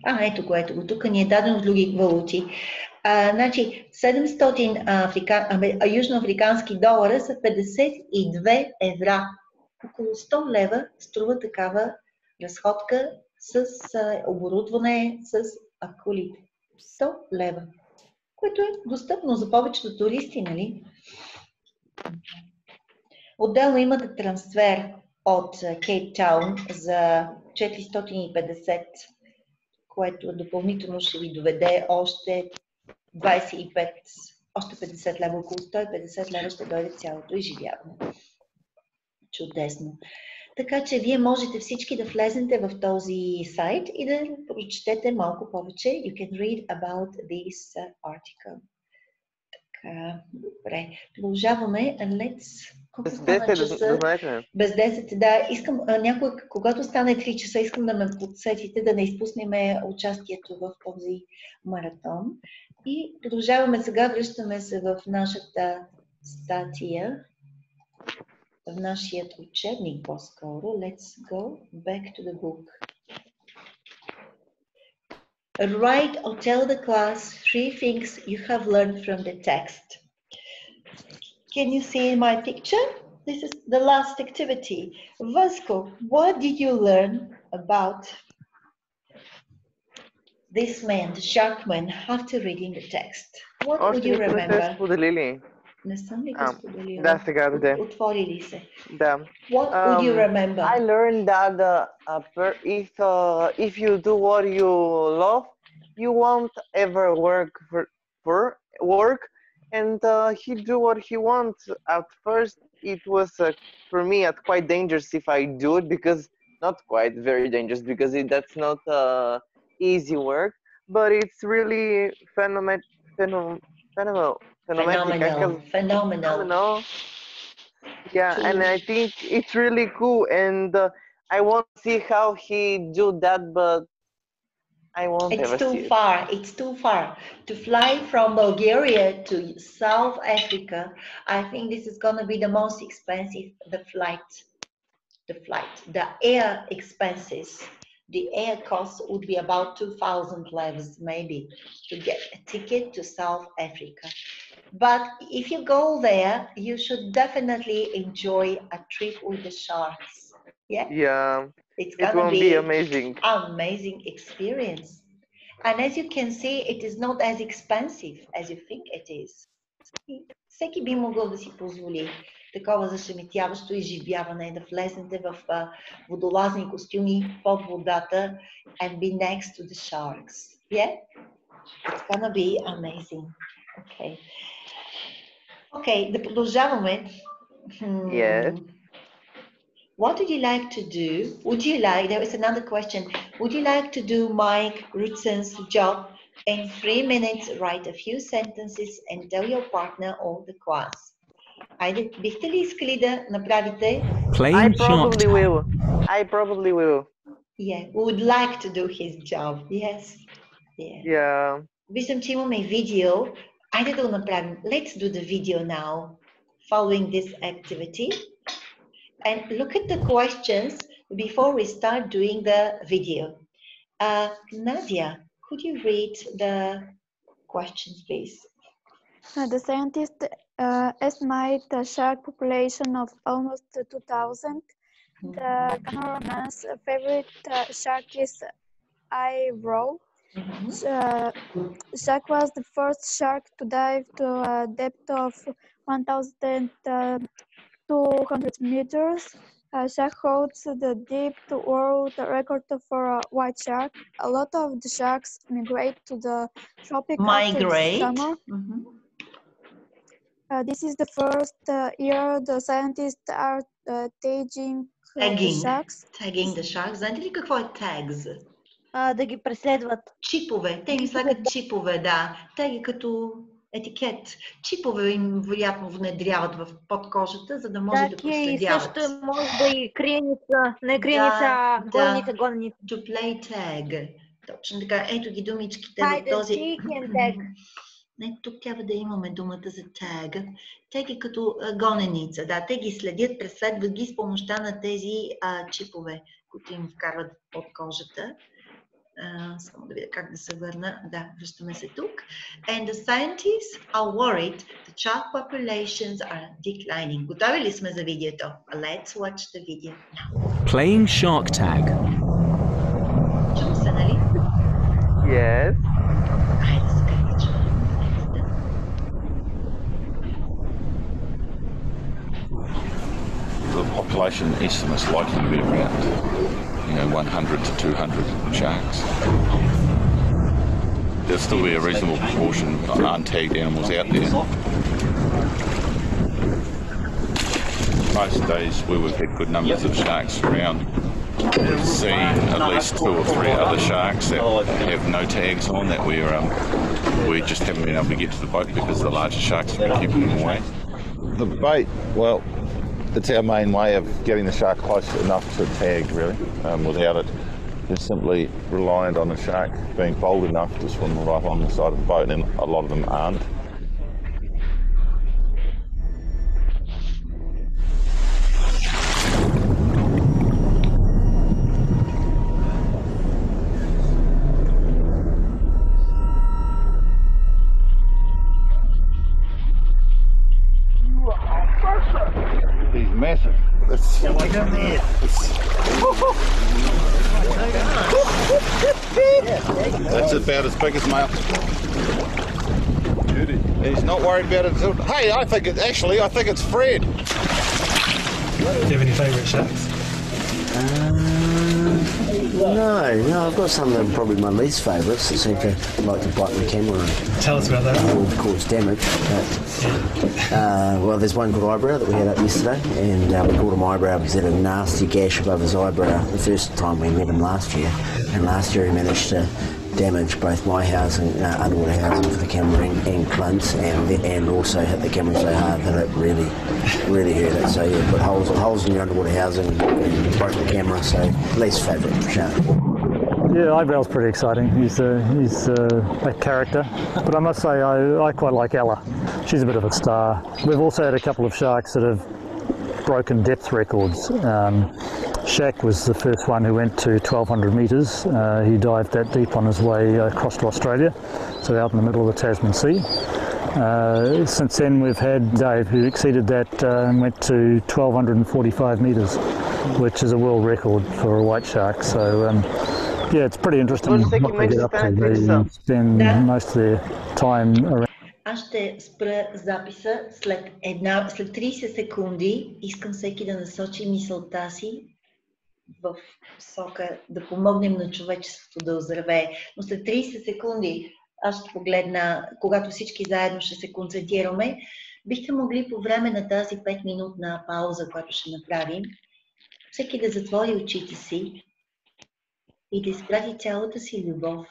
А, ето го, ето го. Тук ни е дадено в други валути. А, значи, 700 африка... а, южноафрикански долара са 52 евра. Около 100 лева струва такава разходка с а, оборудване с акулите. 100 лева. Което е достъпно за повечето туристи, нали? Отделно имате трансфер от Кейптаун за 450 което допълнително ще ви доведе още 25, още 50 лева, около 150 лева ще дойде цялото изживяване. Чудесно. Така че вие можете всички да влезете в този сайт и да прочетете малко повече. You can read about this uh, article. Така, добре. Продължаваме. Let's колко Без стана 10 да, часа? да знаете. Без 10, да. Искам а, някой, когато стане 3 часа, искам да ме подсетите да не изпуснем участието в този маратон. И продължаваме сега, връщаме се в нашата статия, в нашият учебник по-скоро. Let's go back to the book. Write or tell the class three things you have learned from the text. Can you see my picture? This is the last activity. Vasco, what did you learn about this man, the shark man, after reading the text? What would Още you никога не сте remember? споделили. Не съм ли го А, споделила? Да, сега дойде. Отвори ли се? Да. What would you Um, remember? I learned that uh, uh, per- if uh, if you do what you love, you won't ever work for, for work. And uh, he do what he wants. At first, it was uh, for me uh, quite dangerous if I do it because not quite very dangerous because it, that's not uh, easy work. But it's really phenomen phenom phenomenal. Phenomenal. Phenomenal. phenomenal. Yeah, and I think it's really cool, and uh, I want to see how he do that, but I won't It's too it. far. It's too far to fly from Bulgaria to South Africa. I think this is going to be the most expensive. The flight, the flight, the air expenses The air cost would be about two thousand levels, maybe, to get a ticket to South Africa. But if you go there, you should definitely enjoy a trip with the sharks. Yeah, Yeah, it's it gonna won't be amazing. amazing experience. And as you can see, it is not as expensive as you think it is. И Всеки би могъл да си позволи такова зашеметяващо изживяване, да влезнете в а, водолазни костюми под водата and be next to the sharks. Yeah? It's gonna be amazing. Okay. Okay, да продължаваме. Hmm. Yes. What would you like to do? Would you like, there is another question. Would you like to do Mike Rutzen's job? In three minutes, write a few sentences and tell your partner or the class. Айде, бихте ли искали да направите? I Playing Shark probably Tank. will. I probably will. Yeah, we would like to do his job. Yes. Yeah. Yeah. Виждам, че имаме видео. Айде да го направим. Let's do the video now, following this activity. And look at the questions before we start doing the video. Uh, Nadia, could you read the questions, please? Uh, the scientists uh, estimate a shark population of almost 2,000. The cameraman's favorite uh, shark is. Mhm. Uh, shark was the first shark to dive to a depth of 1,200 meters. Uh, shark holds the deep world record for a white shark. A lot of the sharks migrate to the tropic after the Migrate. summer. Mhm. Uh, this is the first uh, year the scientists are uh, tagging uh, the Tagging. sharks. Tagging the sharks. Знаете ли какво е tags? А, да ги преследват. Чипове. Те ги слагат чипове, да. Те ги като етикет. Чипове им вероятно внедряват в подкожата, за да може да, Да, и проследяват. също може да и криеница, не криеница, а да. гоненица, гоненица. To play tag. Точно така. Ето ги думичките Hide в този... and tag. Не, тук трябва да имаме думата за tag. Тег е като а, гоненица. Да, те ги следят, преследват ги с помощта на тези а, чипове, които им вкарват под кожата. А, само да видя как да се върна. Да, връщаме се тук. And the scientists are worried the shark populations are declining. Готови ли сме за видеото? Let's watch the video now. Playing shark tag. Чум се, нали? Yes. Population estimate's likely to be around, you know, 100 to 200 sharks. There'll still be a reasonable proportion of untagged animals out there. Most days where we've had good numbers of sharks around, we've seen at least two or three other sharks that have no tags on that we're um, we just haven't been able to get to the boat because the larger sharks have been keeping them away. The bait, well, it's our main way of getting the shark close enough to tag, really. Um, without it, they're simply reliant on the shark being bold enough to swim right on the side of the boat, and a lot of them aren't. He's massive. That's about as big as male. He's not worried about it. at all. Hey, I think it actually. I think it's Fred. Do you have any favourite sharks? No, no, I've got some that are probably my least favourites that seem to like to bite my camera and Tell us about that. cause, cause damage. But, uh, well, there's one called Eyebrow that we had up yesterday, and uh, we called him Eyebrow because he had a nasty gash above his eyebrow the first time we met him last year. And last year he managed to damage both my housing, uh, underwater housing for the camera and, and and, the, and also hit the camera so hard that it really, really hurt it. So yeah, put holes, holes in your underwater housing and broke the camera, so least favourite shark. Yeah, Eyebrow's pretty exciting. He's a, he's a, a character. But I must say, I, I quite like Ella. She's a bit of a star. We've also had a couple of sharks that have broken depth records. Um, Shaq was the first one who went to 1200 metres. Uh, he dived that deep on his way across to Australia, so out in the middle of the Tasman Sea. Uh, since then, we've had Dave who exceeded that uh, and went to 1245 metres, which is a world record for a white shark. So, um, yeah, it's pretty interesting Може всеки what they get up to. мексиканец They са. spend Да. most of their time around. Аз ще спра записа след, една, след 30 секунди. Искам всеки да насочи мисълта си в посока да помогнем на човечеството да оздравее. Но след 30 секунди аз ще погледна, когато всички заедно ще се концентрираме, бихте могли по време на тази 5-минутна пауза, която ще направим, всеки да затвори очите си и да изпрати цялата си любов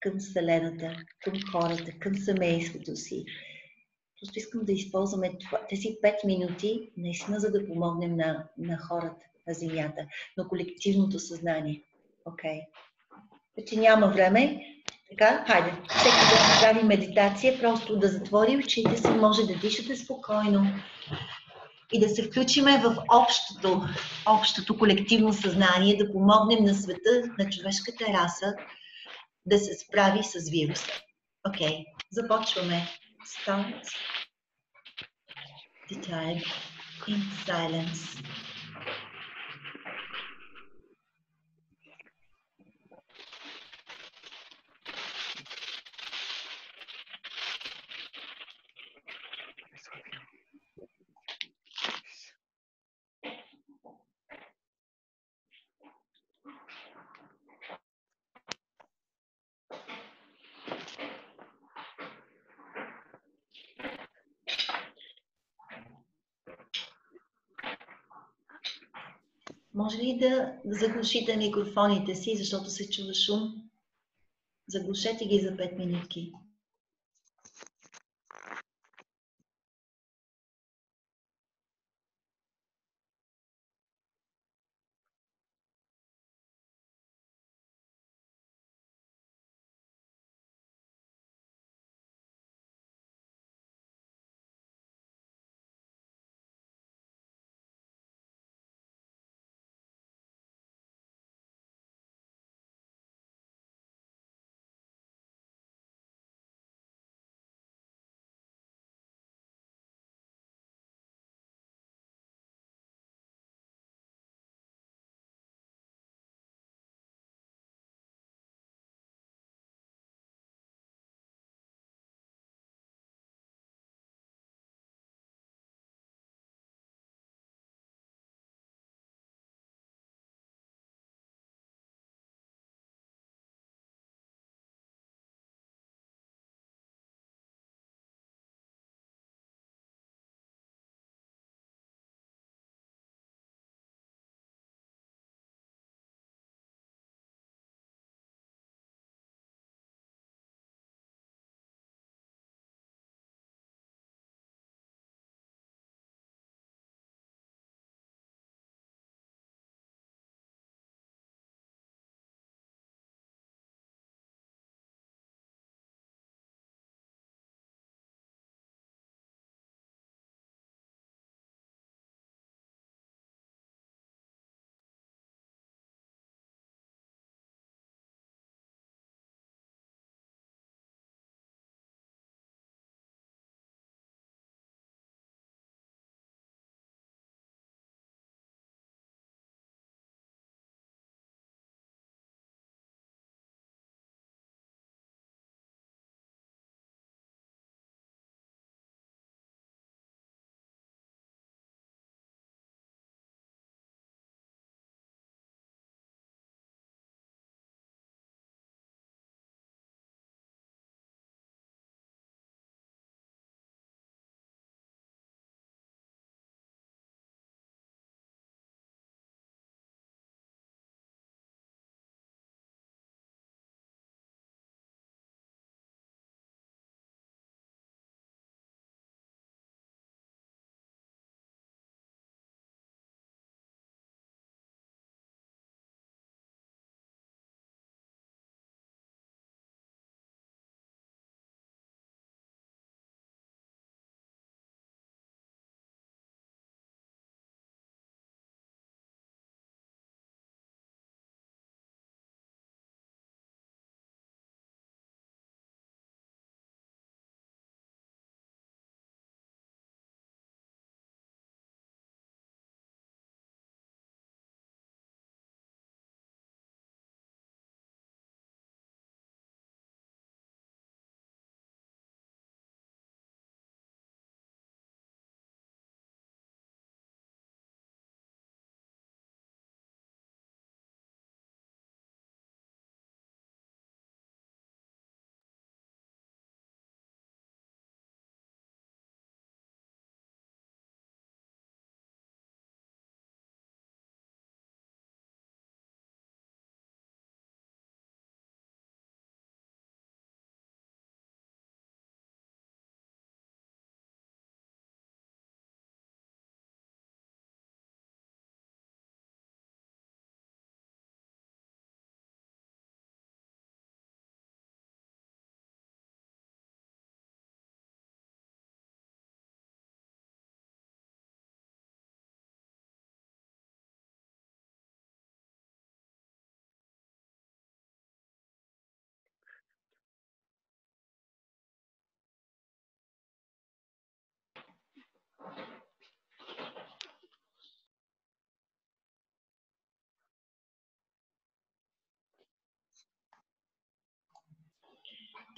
към Вселената, към хората, към семейството си. Просто искам да използваме тези 5 минути, наистина, за да помогнем на, на хората на Земята, на колективното съзнание. Окей. Okay. Вече няма време. Така, хайде, всеки да направи медитация, просто да затвори очите си, може да дишате спокойно и да се включиме в общото, общото колективно съзнание, да помогнем на света, на човешката раса да се справи с вируса. Окей, започваме. start the time in silence. Може ли да заглушите микрофоните си, защото се чува шум? Заглушете ги за 5 минутки.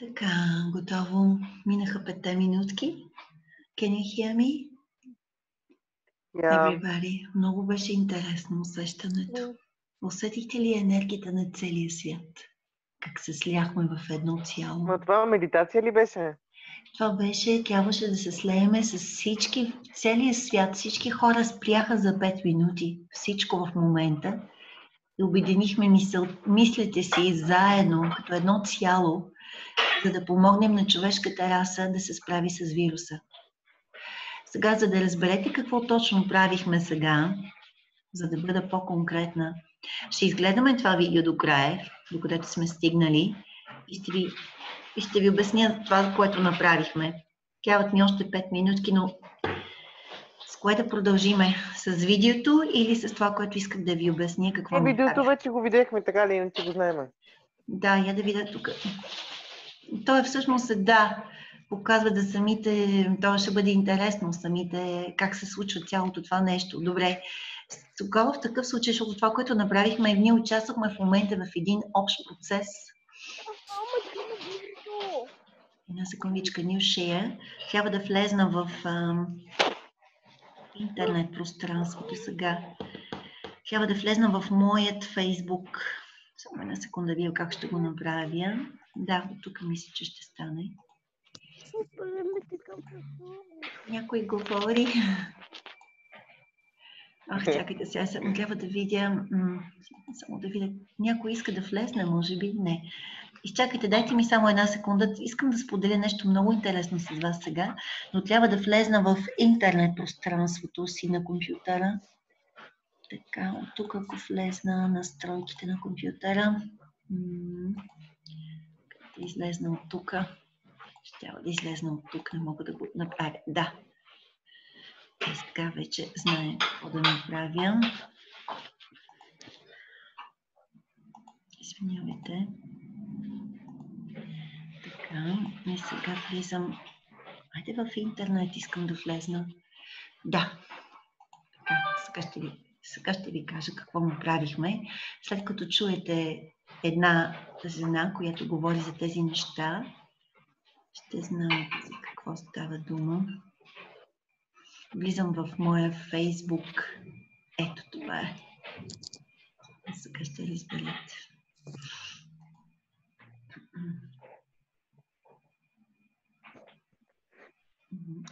Така, готово. Минаха петте минутки. Can you hear me? Yeah. Everybody. Много беше интересно усещането. Усетихте ли енергията на целия свят? Как се сляхме в едно цяло? Но това медитация ли беше? Това беше, трябваше да се слееме с всички, целият свят, всички хора спряха за 5 минути, всичко в момента и обединихме мисъл, мислите си заедно, като едно цяло, за да помогнем на човешката раса да се справи с вируса. Сега, за да разберете какво точно правихме сега, за да бъда по-конкретна, ще изгледаме това видео до края, докъдето сме стигнали и ще ви, и ще ви обясня това, което направихме. Трябват ми още 5 минутки, но с кое да продължиме? С видеото или с това, което исках да ви обясня какво Е, видеото направих? вече го видяхме, така ли, иначе го знаем. Да, я да видя тук. То е всъщност да, показва да самите, то ще бъде интересно самите, как се случва цялото това нещо. Добре, тогава в такъв случай, защото това, което направихме, ние участвахме в момента в един общ процес. Една секундичка, New Share. Трябва да влезна в ам, интернет пространството сега. Трябва да влезна в моят Фейсбук. Само една секунда, вие как ще го направя. Да, от тук мисля, че ще стане. Някой говори. Ах, чакайте сега, само трябва да видя. Само да видя. Някой иска да влезне, може би? Не. Изчакайте, дайте ми само една секунда. Искам да споделя нещо много интересно с вас сега, но трябва да влезна в интернет пространството си на компютъра. Така, от тук ако влезна настройките на компютъра, м, да излезна от тук, ще да излезна от тук, не мога да го направя. Да. И сега вече знаем какво да направя. Извинявайте. Така, и сега влизам. Айде в интернет искам да влезна. Да. Така, сега ще ви, сега ще ви кажа какво направихме. След като чуете една жена, която говори за тези неща, ще знаете за какво става дума. Влизам в моя Фейсбук. Ето това е. Сега ще разберете.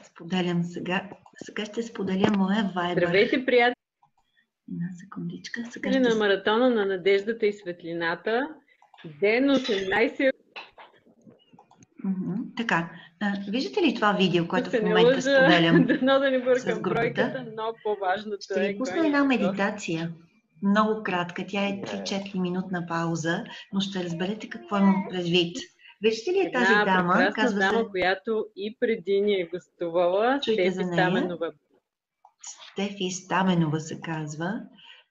Споделям сега. Сега ще споделя моя Viber. Здравейте, приятели Една секундичка. Сега на ще... маратона на надеждата и светлината. Ден 18 Мгм. Така, а, виждате ли това видео, което в се момента лъжа, споделям? дано да не бъркам бройката, но по-важното Ще е... ви пусна една е гост. медитация. Много кратка. Тя е 3-4 минутна пауза, но ще разберете какво имам предвид. Виждате ли е тази Една дама? Казва се дама, която и преди ни е гостувала, Чуйте за Стефи нея. Стаменова. Стефи Стаменова се казва.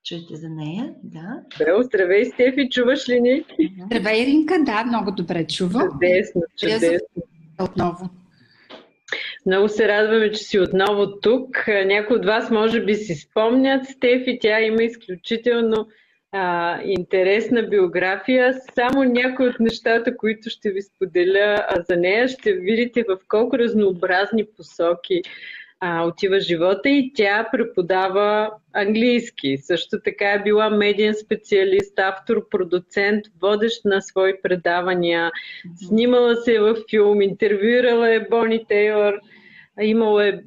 Чуйте за нея, да. Здраво, здравей, Стефи, чуваш ли ни? Здравей, Ринка, да, много добре чувам. Чудесно, чудесно. Отново. Много се радваме, че си отново тук. Някои от вас може би си спомнят Стефи. Тя има изключително а, интересна биография. Само някои от нещата, които ще ви споделя а, за нея, ще видите в колко разнообразни посоки а, отива живота и тя преподава английски. Също така е била медиен специалист, автор, продуцент, водещ на свои предавания. Снимала се е в филм, интервюирала е Бони Тейлър. Имало е,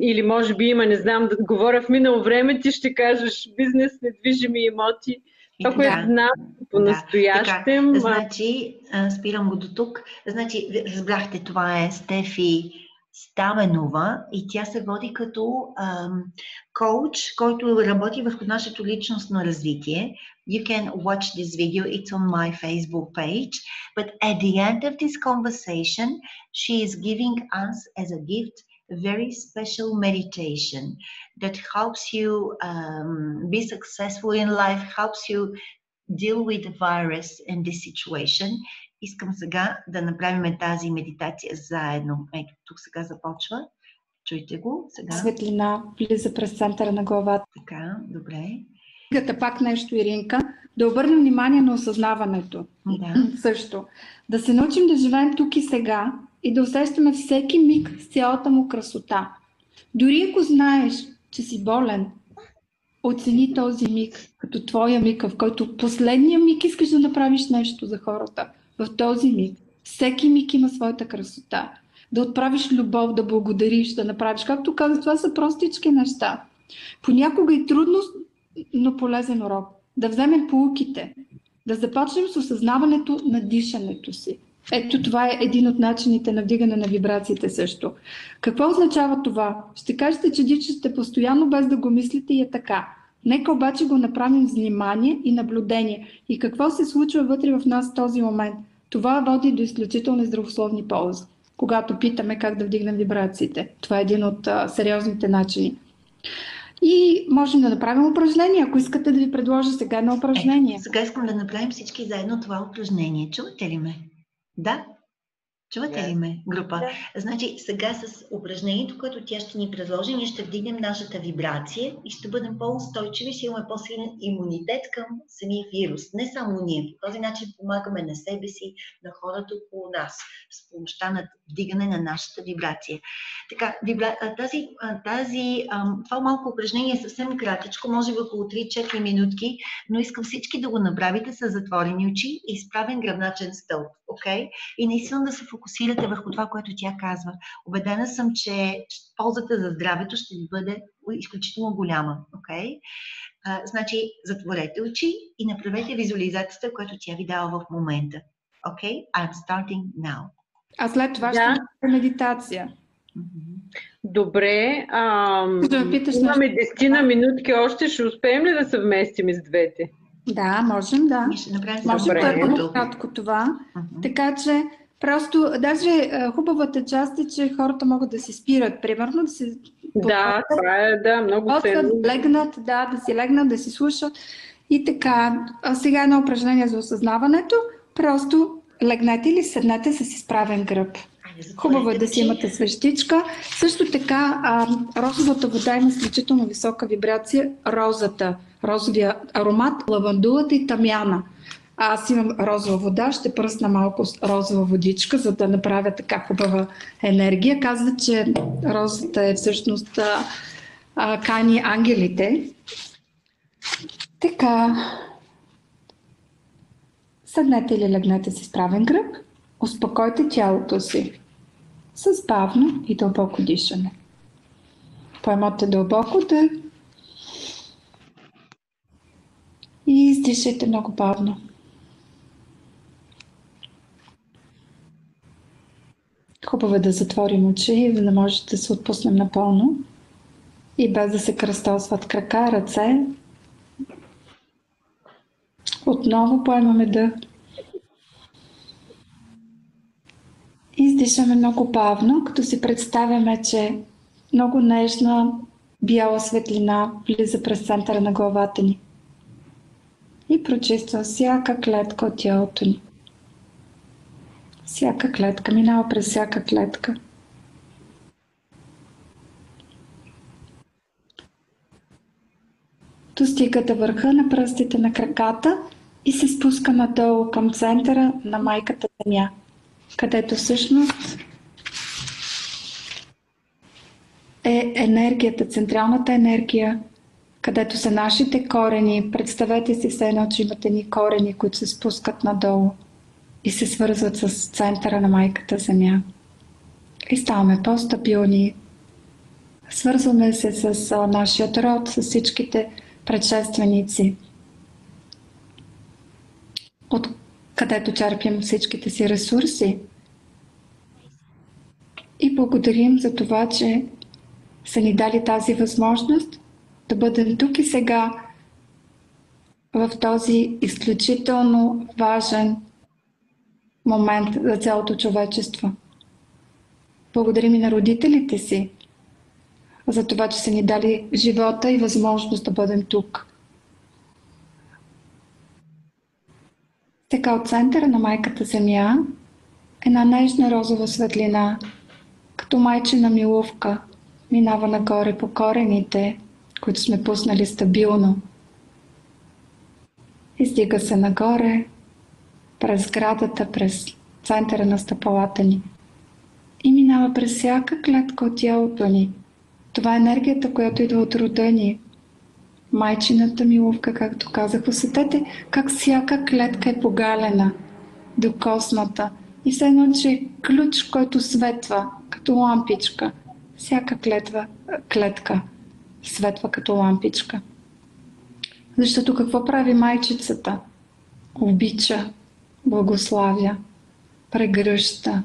или може би има, не знам, да говоря в минало време, ти ще кажеш бизнес, недвижими имоти. Това, И което така. знам по-настоящем. Така, а, значи, спирам го до тук. Значи, разбрахте, това е Стефи Стаменова и тя се води като ам, коуч, който работи върху нашето личностно развитие. You can watch this video, it's on my Facebook page. But at the end of this conversation, she is giving us as a gift a very special meditation that helps you um, be successful in life, helps you deal with the virus in this situation. Искам сега да направим тази медитация заедно. Ето, тук сега започва. Чуйте го сега. Светлина влиза през центъра на главата. Така, добре. книгата пак нещо, Иринка, да обърнем внимание на осъзнаването. Да. Също. Да се научим да живеем тук и сега и да усещаме всеки миг с цялата му красота. Дори ако знаеш, че си болен, оцени този миг като твоя миг, в който последния миг искаш да направиш нещо за хората. В този миг. Всеки миг има своята красота. Да отправиш любов, да благодариш, да направиш. Както казах, това са простички неща. Понякога и трудно, но полезен урок. Да вземем полуките. Да започнем с осъзнаването на дишането си. Ето това е един от начините на вдигане на вибрациите също. Какво означава това? Ще кажете, че дичате постоянно без да го мислите и е така. Нека обаче го направим внимание и наблюдение. И какво се случва вътре в нас в този момент? Това води до изключителни здравословни ползи. Когато питаме как да вдигнем вибрациите. Това е един от а, сериозните начини. И можем да направим упражнение. Ако искате да ви предложа сега едно упражнение. Е, сега искам да направим всички заедно това упражнение. Чувате ли ме? Да? Чувате ли ме, група? Значи сега с упражнението, което тя ще ни предложи, ние ще вдигнем нашата вибрация и ще бъдем по-устойчиви, ще имаме по-силен имунитет към самия вирус. Не само ние. По този начин помагаме на себе си, на хората около нас, с помощта на вдигане на нашата вибрация. Така, вибра... тази, тази, това малко упражнение е съвсем кратичко, може би около 3-4 минутки, но искам всички да го направите с затворени очи и изправен гръбначен стълб. Okay? И наистина да се фокусирате върху това, което тя казва. Обедена съм, че ползата за здравето ще ви бъде изключително голяма. Okay? А, значи, затворете очи и направете визуализацията, която тя ви дава в момента. Okay? I'm starting now. А след това Да. ще медитация. Добре. Ам, Да питаш имаме нещо. 10 на минутки още. Ще успеем ли да съвместим с двете? Да, можем, да. Ще направим Може първо кратко това. Така че просто, даже хубавата част е, че хората могат да се спират, примерно, да се Да, това е да, много ценно. да легнат, да, да си легнат, да си слушат. И така, а сега едно упражнение за осъзнаването. Просто легнете или седнете с изправен гръб. Хубаво е да си имате свещичка. Също така, а, розовата вода има изключително висока вибрация. Розата, розовия аромат, лавандулата и тамяна. Аз имам розова вода, ще пръсна малко розова водичка, за да направя така хубава енергия. Казват, че розата е всъщност а, кани ангелите. Така. Седнете или легнете с изправен гръб. Успокойте тялото си с бавно и дълбоко дишане. Поемате дълбоко да и издишайте много бавно. Хубаво е да затворим очи, за да може да се отпуснем напълно и без да се кръстосват крака, ръце. Отново поемаме дъх. Издишаме много бавно, като си представяме, че много нежна бяла светлина влиза през центъра на главата ни и прочиства всяка клетка от тялото ни. Всяка клетка, минава през всяка клетка. Достига до върха на пръстите на краката и се спуска надолу към центъра на майката Земя, където всъщност е енергията, централната енергия, където са нашите корени. Представете си все едно, че имате ни корени, които се спускат надолу и се свързват с центъра на майката Земя. И ставаме по-стабилни. Свързваме се с нашия род, с всичките предшественици, от където черпим всичките си ресурси. И благодарим за това, че са ни дали тази възможност да бъдем тук и сега в този изключително важен момент за цялото човечество. Благодарим и на родителите си за това, че са ни дали живота и възможност да бъдем тук. Така от центъра на майката Земя една нежна розова светлина, като майчина милувка, минава нагоре по корените, които сме пуснали стабилно. Издига се нагоре, през градата, през центъра на стъпалата ни и минава през всяка клетка от тялото ни. Това е енергията, която идва от рода ни. Майчината миловка, както казах, усетете как всяка клетка е погалена до космата и все едно, че ключ, който светва като лампичка. Всяка клетва, клетка светва като лампичка. Защото какво прави майчицата? Обича, благославя, прегръща.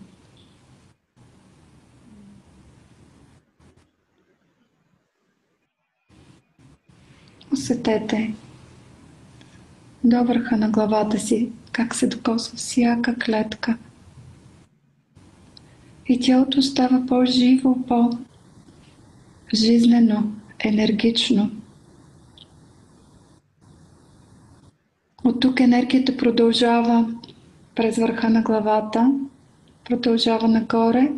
Усетете до върха на главата си, как се докосва всяка клетка. И тялото става по-живо, по-жизнено, енергично. От тук енергията продължава през върха на главата, продължава нагоре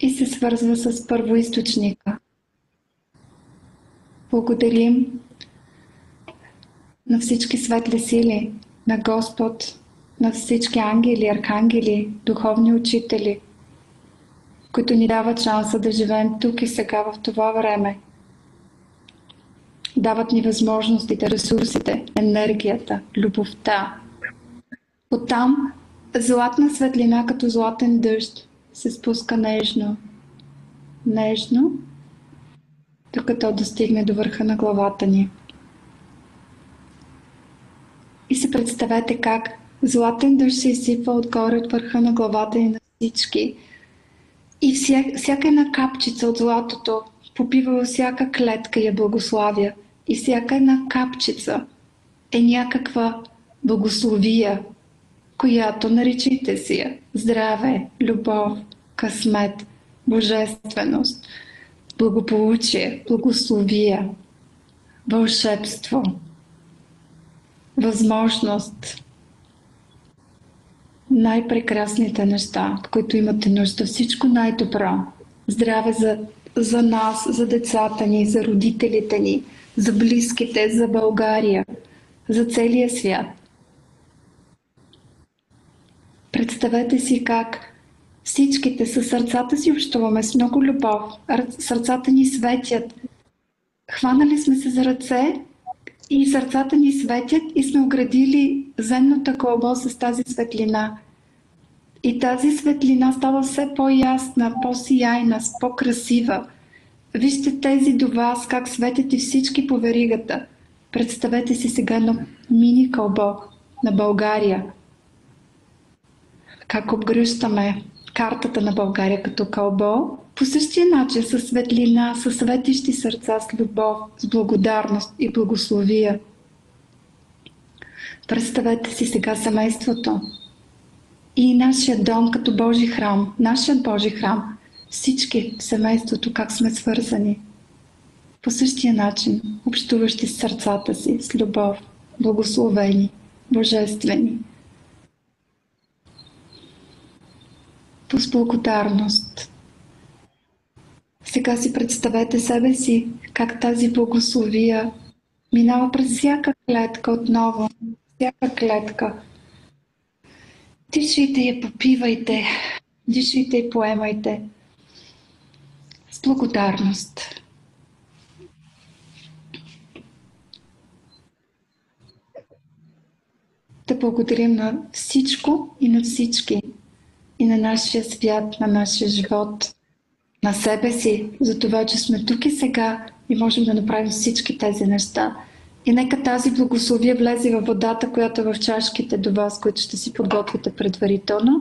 и се свързва с първоисточника. Благодарим на всички светли сили, на Господ, на всички ангели, архангели, духовни учители, които ни дават шанса да живеем тук и сега в това време. Дават ни възможностите, ресурсите, енергията, любовта. Оттам златна светлина като златен дъжд се спуска нежно, нежно, докато достигне до върха на главата ни. И се представете как златен дъжд се изсипва отгоре от върха на главата ни на всички. И вся, всяка една капчица от златото попива във всяка клетка и я благославя. И всяка една капчица е някаква благословия, която наричайте си я. Здраве, любов, късмет, божественост, благополучие, благословия, вълшебство, възможност, най-прекрасните неща, от които имате нужда, всичко най-добро. Здраве за, за нас, за децата ни, за родителите ни, за близките, за България, за целия свят. Представете си как всичките със сърцата си общуваме с много любов. Сърцата ни светят. Хванали сме се за ръце и сърцата ни светят и сме оградили зенното кълбо с тази светлина. И тази светлина става все по-ясна, по-сияйна, по-красива. Вижте тези до вас, как светят и всички по веригата. Представете си сега на мини кълбо на България. Как обгръщаме картата на България като кълбо, по същия начин със светлина, със светещи сърца, с любов, с благодарност и благословия. Представете си сега семейството и нашия дом като Божи храм, нашият Божи храм, всички в семейството как сме свързани. По същия начин, общуващи с сърцата си, с любов, благословени, божествени. С благодарност. Сега си представете себе си как тази благословия минава през всяка клетка отново, всяка клетка. Дишайте я, попивайте, дишайте и поемайте с благодарност. Да благодарим на всичко и на всички, и на нашия свят, на нашия живот, на себе си, за това, че сме тук и сега и можем да направим всички тези неща. И нека тази благословие влезе във водата, която е в чашките до вас, които ще си подготвите предварително.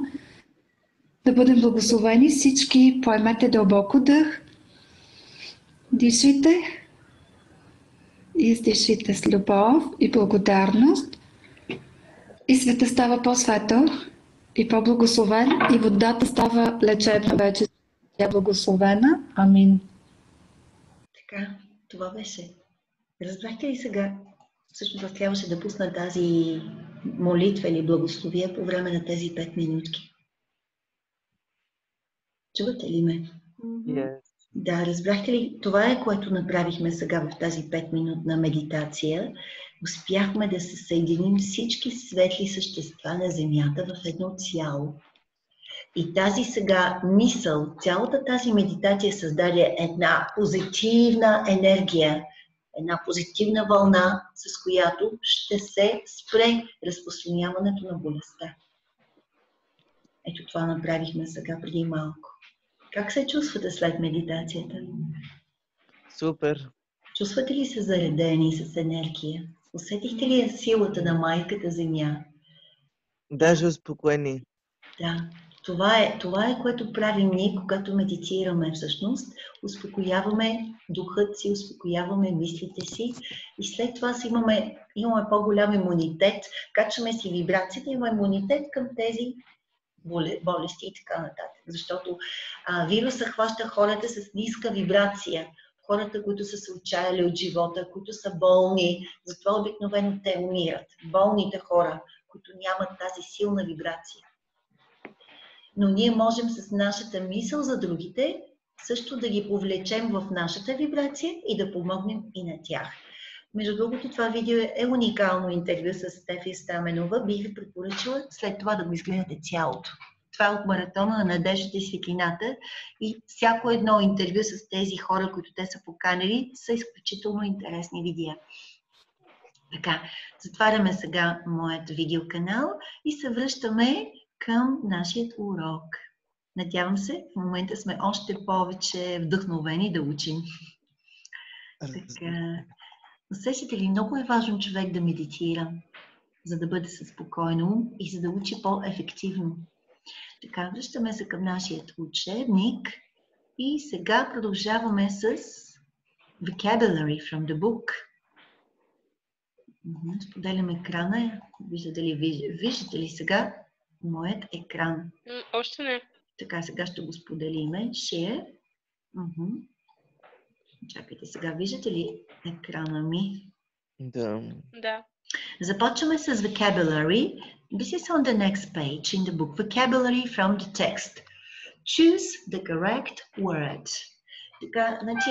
Да бъдем благословени всички. Поемете дълбоко дъх. Дишите. И издишите с любов и благодарност. И света става по-светъл и по-благословен. И водата става лечебна вече. Тя е благословена. Амин. Така, това беше. Разбрахте ли сега? Всъщност аз трябваше да пусна тази молитва или благословия по време на тези пет минутки. Чувате ли ме? Yes. Да, разбрахте ли? Това е което направихме сега в тази 5-минутна медитация. Успяхме да се съединим всички светли същества на Земята в едно цяло. И тази сега мисъл, цялата тази медитация създаде една позитивна енергия, една позитивна вълна, с която ще се спре разпространяването на болестта. Ето това направихме сега преди малко. Как се чувствате след медитацията? Супер. Чувствате ли се заредени с енергия? Усетихте ли силата на майката Земя? Даже успокоени. Да, това е, това е което правим ние, когато медитираме всъщност. Успокояваме духът си, успокояваме мислите си и след това си имаме, имаме по-голям имунитет, качваме си вибрацията, имаме имунитет към тези болести и така нататък. Защото а, вируса хваща хората с ниска вибрация, хората, които са се отчаяли от живота, които са болни, затова обикновено те умират. Болните хора, които нямат тази силна вибрация. Но ние можем с нашата мисъл за другите също да ги повлечем в нашата вибрация и да помогнем и на тях. Между другото, това видео е уникално интервю с Стефи Стаменова. Бих ви препоръчала след това да го изгледате цялото. Това е от маратона на надеждата и светлината и всяко едно интервю с тези хора, които те са поканили, са изключително интересни видеа. Така, затваряме сега моят видеоканал и се връщаме към нашия урок. Надявам се, в момента сме още повече вдъхновени да учим. Така, усещате ли, много е важно човек да медитира, за да бъде със спокойно и за да учи по-ефективно. Така, връщаме се към нашия учебник и сега продължаваме с vocabulary from the book. Споделям екрана. Виждате ли, виждате ли сега моят екран? Още не. Така, сега ще го споделиме. Share. Uh-huh. Чакайте, сега виждате ли екрана ми? Да. Да. Започваме с vocabulary. This is on the next page in the book. Vocabulary from the text. Choose the correct word. Така, значи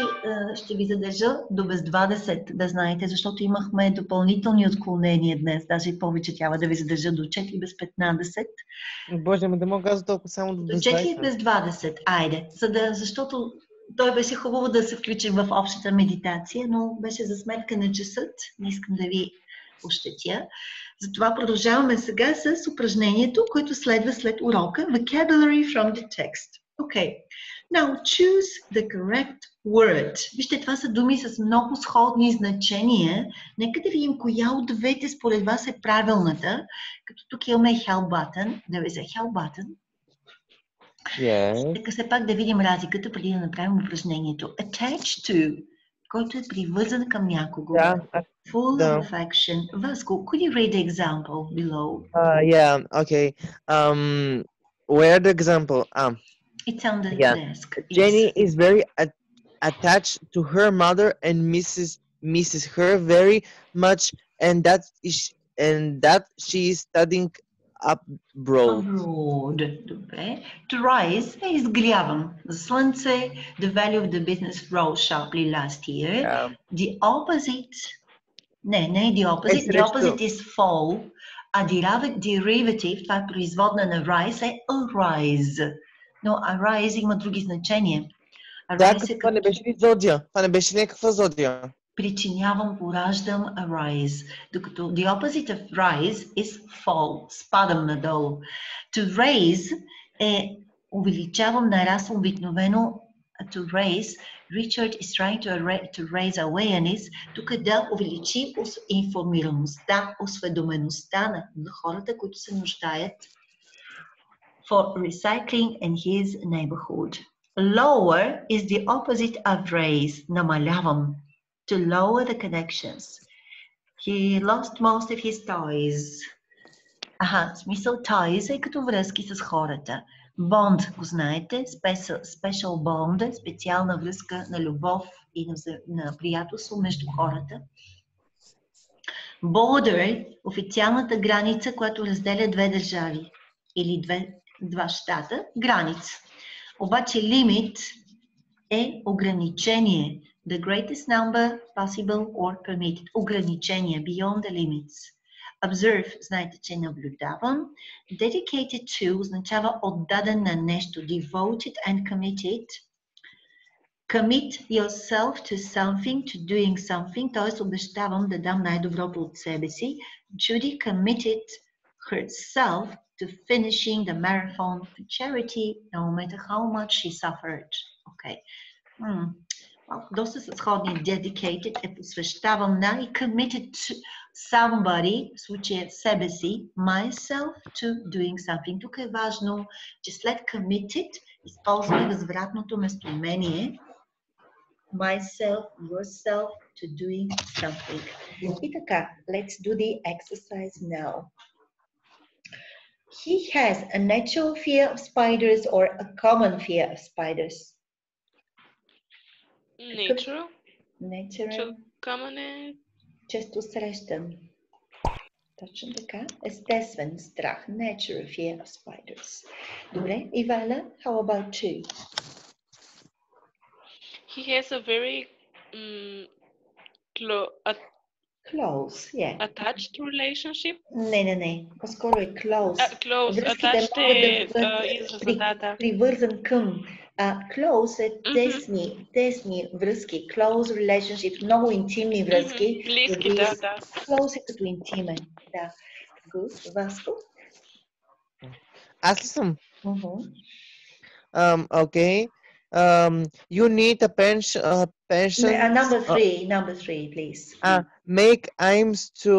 ще ви задържа до без 20, да знаете, защото имахме допълнителни отклонения днес. Даже и повече трябва да ви задържа до 4 без 15. Боже, ме да мога аз толкова само до До 4 без 20. Айде, за да, защото той беше хубаво да се включим в общата медитация, но беше за сметка на часът. Не искам да ви ощетя. Затова продължаваме сега с упражнението, което следва след урока Vocabulary from the text. Okay. Now, choose the correct word. Вижте, това са думи с много сходни значения. Нека да видим коя от двете според вас е правилната. Като тук имаме help button. There is a help button. Yeah. Така се пак да видим разликата преди да направим упражнението. Attach to, който е привързан към някого. Yeah. Full Да. of affection. Vasco, could you read the example below? Uh, yeah, okay. Um, where the example? Um, It's on the Yeah. desk. Jenny is very at- attached to her mother and misses misses her very much, and that is and that she is studying abroad. Abroad. Добре. To rise е изгрявам. За слънце. The value of the business rose sharply last year. Yeah. The opposite. Не, не е the opposite. The срещу. opposite is fall. А derivative, derivative, това е производна на rise, е arise. Но arise има други значения. Да, Arise като е това не беше ли зодия? Това не беше ли някаква зодия? причинявам, пораждам arise. Докато the opposite of rise is fall, спадам надолу. To raise е увеличавам, нараствам обикновено to raise. Richard is trying to, arra- to raise awareness. Тук е да увеличи ос- информираността, осведомеността на, на хората, които се нуждаят for recycling in his neighborhood. Lower is the opposite of raise, намалявам To lower the connections. He lost most of his ties. Аха, смисъл ties е като връзки с хората. Bond, го знаете, special, special bond, е специална връзка на любов и на, на приятелство между хората. Border е официалната граница, която разделя две държави или две, два щата. Граница. Обаче лимит е ограничение. the greatest number possible or permitted. Ограничения, beyond the limits. Observe, знаете, че наблюдавам. Dedicated to означава отдаден на нещо. Devoted and committed. Commit yourself to something, to doing something, т.е. обещавам да дам най-доброто от себе си. Judy committed herself to finishing the marathon for charity, no matter how much she suffered. Okay. Hmm. Малко доста са сходни. Dedicated е посвещавам на и committed to somebody, в случая себе си, myself to doing something. Тук е важно, че след committed използваме възвратното местоимение myself, yourself to doing something. И така, let's do the exercise now. He has a natural fear of spiders or a common fear of spiders. Natural. Natural. Common е Често срещан. Точно така. Естествен страх. Natural fear of spiders. Добре. Ивана, how about you? He has a very um, clo- a- Close, yeah. attached relationship. Не, не, не. По-скоро е close. А, close. Връзките Attached могат да е бъдат а, израза, при- да, да. привързан към. А, close е тесни, тесни връзки. Close relationship, много интимни връзки. Мгм, Близки, With да, this да. Close е като интимен. Да. Good. Васко? Аз ли съм? Мгм. Um, okay. Um, you need a pension. Uh, pension. Uh, number uh, three, number three, please. uh, make aims to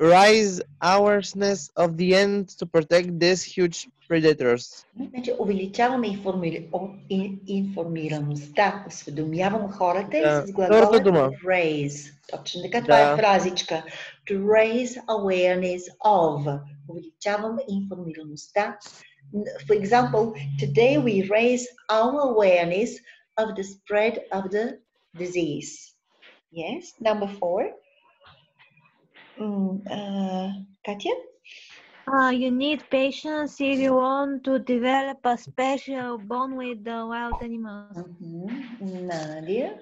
raise awareness of the end to protect these huge predators. Значи увеличаваме информи... о- ин- информираността, осведомявам хората и Да, с втората глагола дума. to raise. Точно така, това Да. е фразичка. To raise awareness of. Увеличавам информираността. For example, today we raise our awareness of the spread of the disease. Yes, number four. Mm, uh, Katya? Uh, you need patience if you want to develop a special bond with the wild animals. Nadia?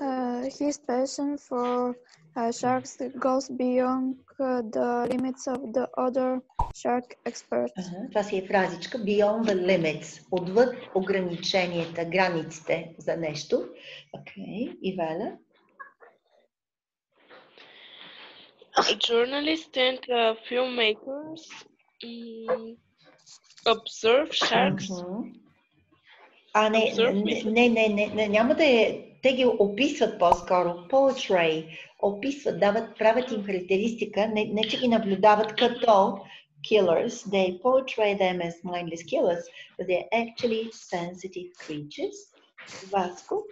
Uh, his passion for uh, sharks goes beyond uh, the limits of the other shark experts. Ага, Това си е фразичка. Beyond the limits. Отвъд ограниченията, границите за нещо. Окей, Ивана? Journalists and uh, filmmakers mm, observe sharks. Мгм. А, не, Observe, не, мисля. не, не, не, не, няма да е... Те ги описват по-скоро. Portray. Описват, дават, правят им характеристика. Не, не че ги наблюдават като killers. They portray them as mindless killers, but they're actually sensitive creatures. Васко?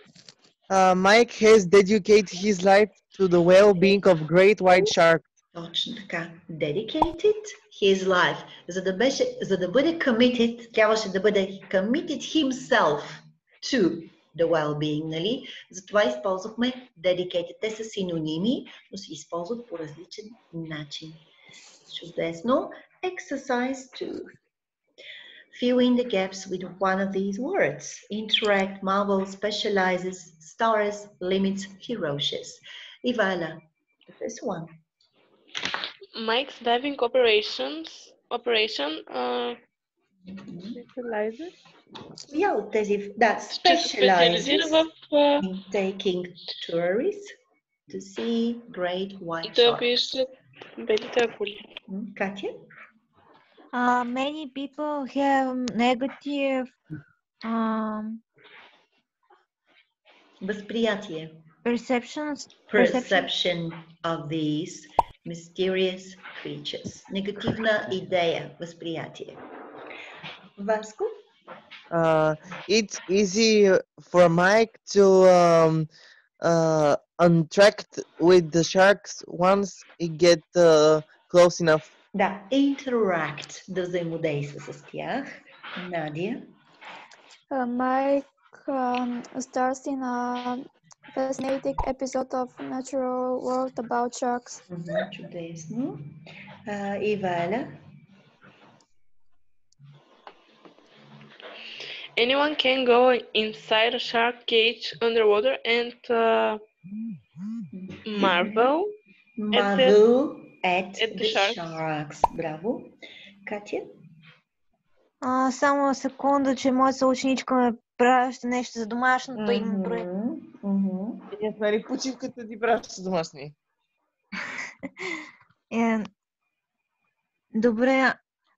Uh, Mike has dedicated his life to the well-being of great white shark. Точно така. Dedicated his life. За да, беше, за да бъде committed, трябваше да бъде committed himself to the well-being, нали? Затова използвахме dedicated. Те са синоними, но се използват по различен начин. Чудесно. Exercise 2. Fill in the gaps with one of these words. Interact, marvel, specializes, stars, limits, ferocious. Ivana, the first one. Mike's diving operations operation uh, specializes Я от тези, да, ще се специализира specializes в а, in taking tourists to see great white да shark. виждат белите акули. М, Катя? Uh, many people have negative um, Възприятие. perceptions. Perception of these mysterious creatures. Негативна идея, възприятие. Васко? Uh, it's easy for Mike to um, uh, interact with the sharks once he get uh, close enough. Да, interact, да взаимодейства с тях. Надя? Uh, Mike um, stars in a fascinating episode of Natural World about sharks. Мгм, Чудесно. А, и Валя? anyone can go inside a shark cage underwater and uh, marvel at the, Marvel at, at the the sharks. sharks. Браво. Катя? А, само секунда, че моята съученичка ме праща нещо за домашното им проект. Мгм. Ние сме ли почивката ти праща домашни? Е, Добре.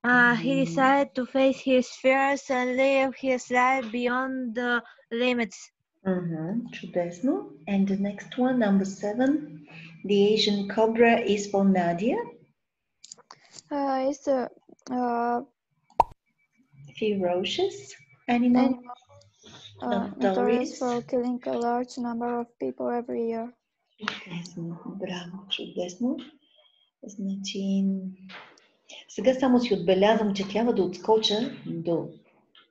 Uh, he decided to face his fears and live his life beyond the limits. Mhm, Чудесно. And the next one, number seven. The Asian cobra is for Nadia. Uh, it's a uh, Ferocious animal. animal uh, Notorious. notorious for killing a large number of people every year. Чудесно. Браво. Чудесно. Значи, сега само си отбелязвам, че трябва да отскоча до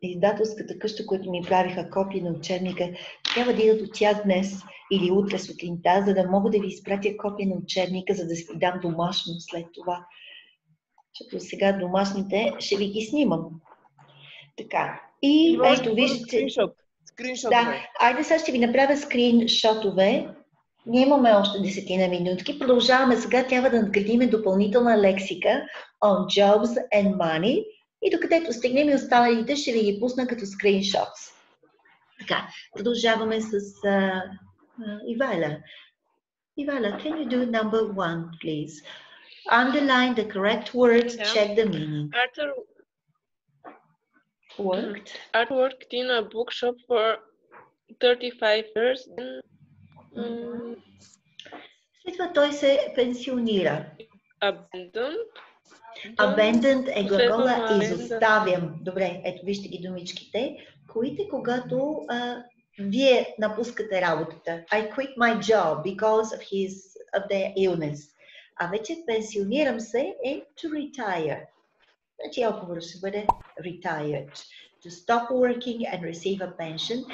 издателската къща, която ми правиха копия на учебника. Трябва да идат от тях днес или утре сутринта, за да мога да ви изпратя копия на учебника, за да си дам домашно след това. Защото сега домашните ще ви ги снимам. Така. И ето да виждате. Скриншот. Скриншот. Да, айде сега ще ви направя скриншотове. Ние имаме още десетина минутки. Продължаваме сега. Трябва да надградиме допълнителна лексика on jobs and money. И докъдето стигнем и останалите, ще ви ги пусна като скриншот. Така, продължаваме с uh, uh, Ивайла. Ивайла, can you do number one, please? Underline the correct words, Yeah. check the meaning. Arthur Worked. Arthur worked in a bookshop for 35 years. Um, След това той се пенсионира. abandoned. Abandoned е глагола на изоставям. Добре, ето вижте ги думичките. Коите, когато а, вие напускате работата. I quit my job because of his of their illness. А вече пенсионирам се е to retire. Значи отговор ще бъде retired. To stop working and receive a pension.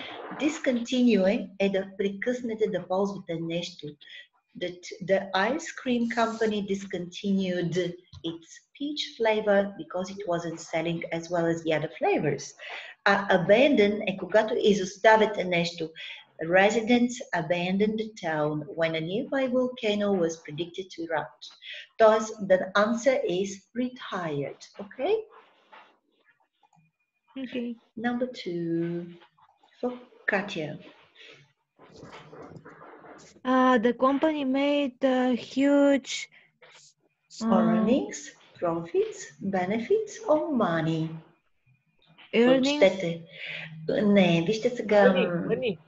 Discontinue е да прекъснете да ползвате нещо. That the ice cream company discontinued its peach flavor because it wasn't selling as well as the other flavors. А abandon е когато изоставяте нещо. Residents abandoned the town when a nearby volcano was predicted to erupt. Thus, the answer is retired. Okay? Okay. Number two for Katya. Uh, the company made a huge uh, Earnings, profits, benefits or money? earnings. Прочетете. Не, вижте сега. Money, money.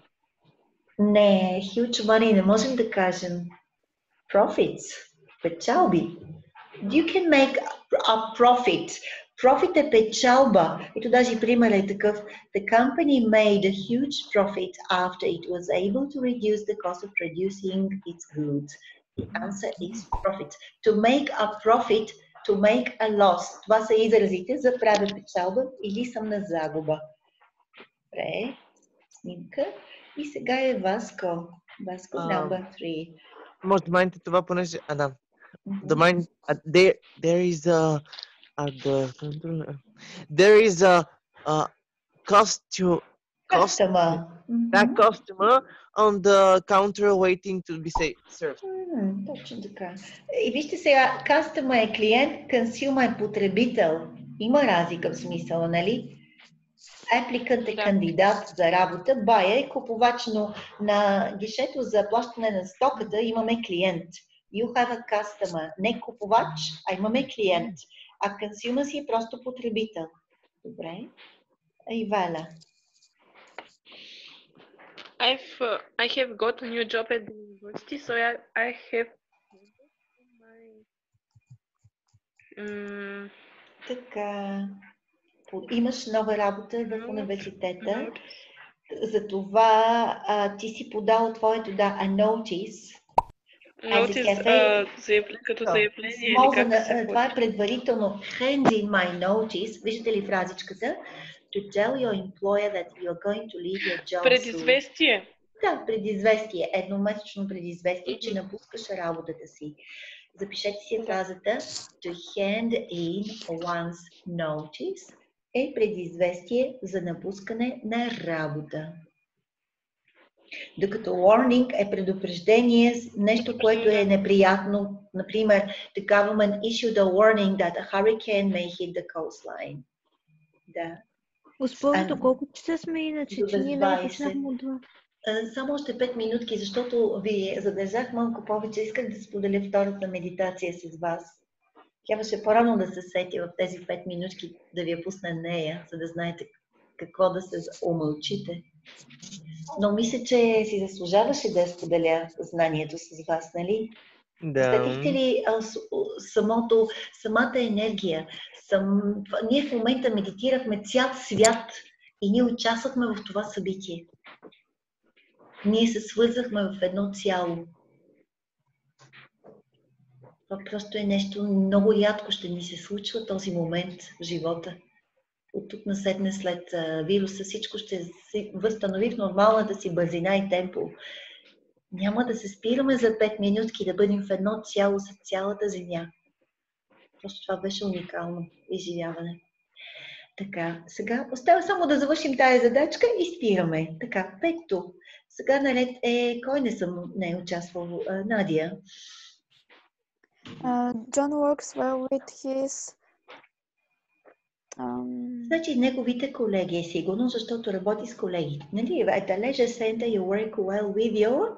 Не, huge money не можем да кажем. Profits, печалби. You can make a profit. Profit е печалба. Ето даже пример е такъв. The company made a huge profit after it was able to reduce the cost of producing its goods. The answer is profit. To make a profit, to make a loss. Това са изразите за правя печалба или съм на загуба. Добре, снимка. И сега е Васко. Васко, А, number three. Може да майните това, понеже... А, да. The mind... Uh, there, there is a... Uh, the, there is a... Uh, costume... Customer. That customer on the counter waiting to be say, served. М, точно така. И вижте сега, customer е клиент, consumer е потребител. Има разлика в смисъла, нали? Applicant е кандидат за работа, buyer е купувач, но на гишето за плащане на стоката имаме клиент. You have a customer. Не купувач, а имаме клиент. А consumer си е просто потребител. Добре. Иваля. I've uh, I have got a new job at the university, so I, I have um, Така. Имаш нова работа в университета. Затова а, ти си подал твоето да, a notice. Notice cafe. uh, като заявление а, това е предварително. Hand in my notice. Виждате ли фразичката? To tell your employer that you're going to leave your job. Предизвестие. Да, предизвестие. Едномесечно предизвестие, че напускаш работата си. Запишете си фразата to hand in one's notice е предизвестие за напускане на работа. Докато warning е предупреждение, нещо, което е неприятно. Например, the government issued a warning that a hurricane may hit the coastline. Да. Госпожо, колко часа сме иначе, че ние не почнахме от това? Само още 5 минутки, защото ви задържах малко повече. Исках да споделя втората медитация с вас. Трябваше по-рано да се сети в тези 5 минутки да ви я пусна нея, за да знаете какво да се умълчите. Но мисля, че си заслужаваше да споделя знанието с вас, нали? Да. Усетихте ли а, самото, самата енергия? Сам... Ние в момента медитирахме цял свят и ние участвахме в това събитие. Ние се свързахме в едно цяло. Това просто е нещо много рядко ще ни се случва този момент в живота. От тук насетне след вируса всичко ще се възстанови в нормалната си бързина и темпо. Няма да се спираме за 5 минутки да бъдем в едно цяло с цялата земя. Просто това беше уникално изживяване. Така, сега остава само да завършим тая задачка и спираме. Така, пето. Сега наред е, кой не съм не е участвал? А, Надя. Uh, John works well with his um, Значи неговите колеги е сигурно, защото работи с колеги. Нали? At the leisure center you work well with your...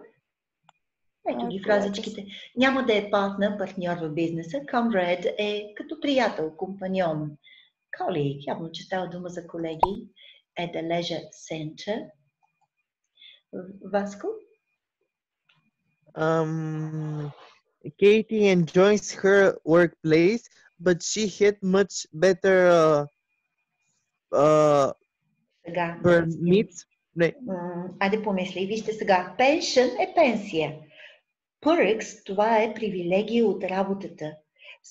Ето ги фразичките. Няма да е партнер, партньор в бизнеса. Comrade е като приятел, компаньон. Colleague, явно, че става дума за колеги. At the leisure center. Васко? Um, Katie enjoys her workplace, but she had much better uh, uh, Сега. permits. Не, М, Айде помисли. Вижте сега. Pension е пенсия. Perks, това е привилегия от работата.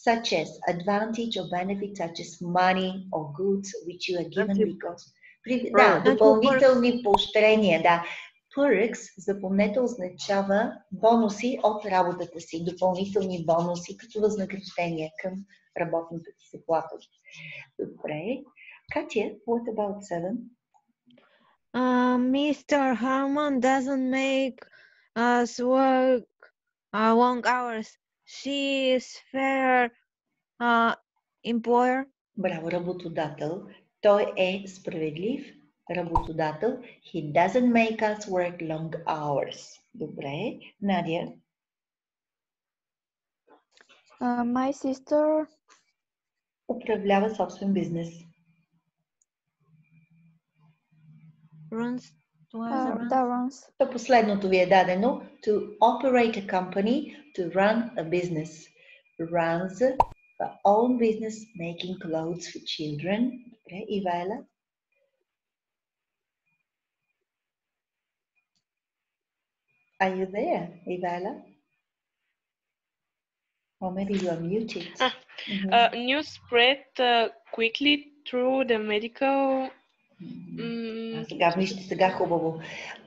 Such as advantage or benefit, such as money or goods which you are given Значи, because... При... perks. Да, Значи допълнителни поощрения, да. Perks, запомнете, означава бонуси от работата си, допълнителни бонуси като възнаграждение към работната ти заплата. Добре. Катя, what about seven? Uh, Mr. Harmon doesn't make us work uh, long hours. She is fair uh, employer. Браво, работодател. Той е справедлив работодател. He doesn't make us work long hours. Добре. Надя. uh, my sister Управлява собствен бизнес. Runs това е за uh, runs. that runs То последното ви е дадено. To operate a company, to run a business. Runs her own business making clothes for children. Добре. Ивайла. Are you there, Ивайла? Or maybe you are muted. Ah, Mhm. Uh, news spread uh, quickly through the medical. А сега вижте, сега хубаво.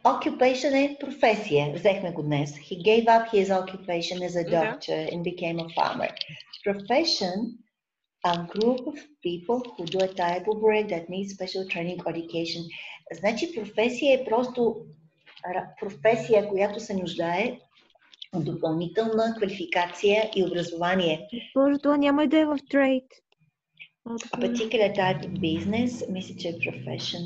Occupation е професия. Взехме го днес. He gave up his occupation as a Да. doctor and became a farmer. Profession, a group of people who do a type of work that needs special training or education. Значи професия е просто ра- професия, която се нуждае от допълнителна квалификация и образование. Госпожо, това няма да е в трейд. A particular type of business, мисля, че е profession.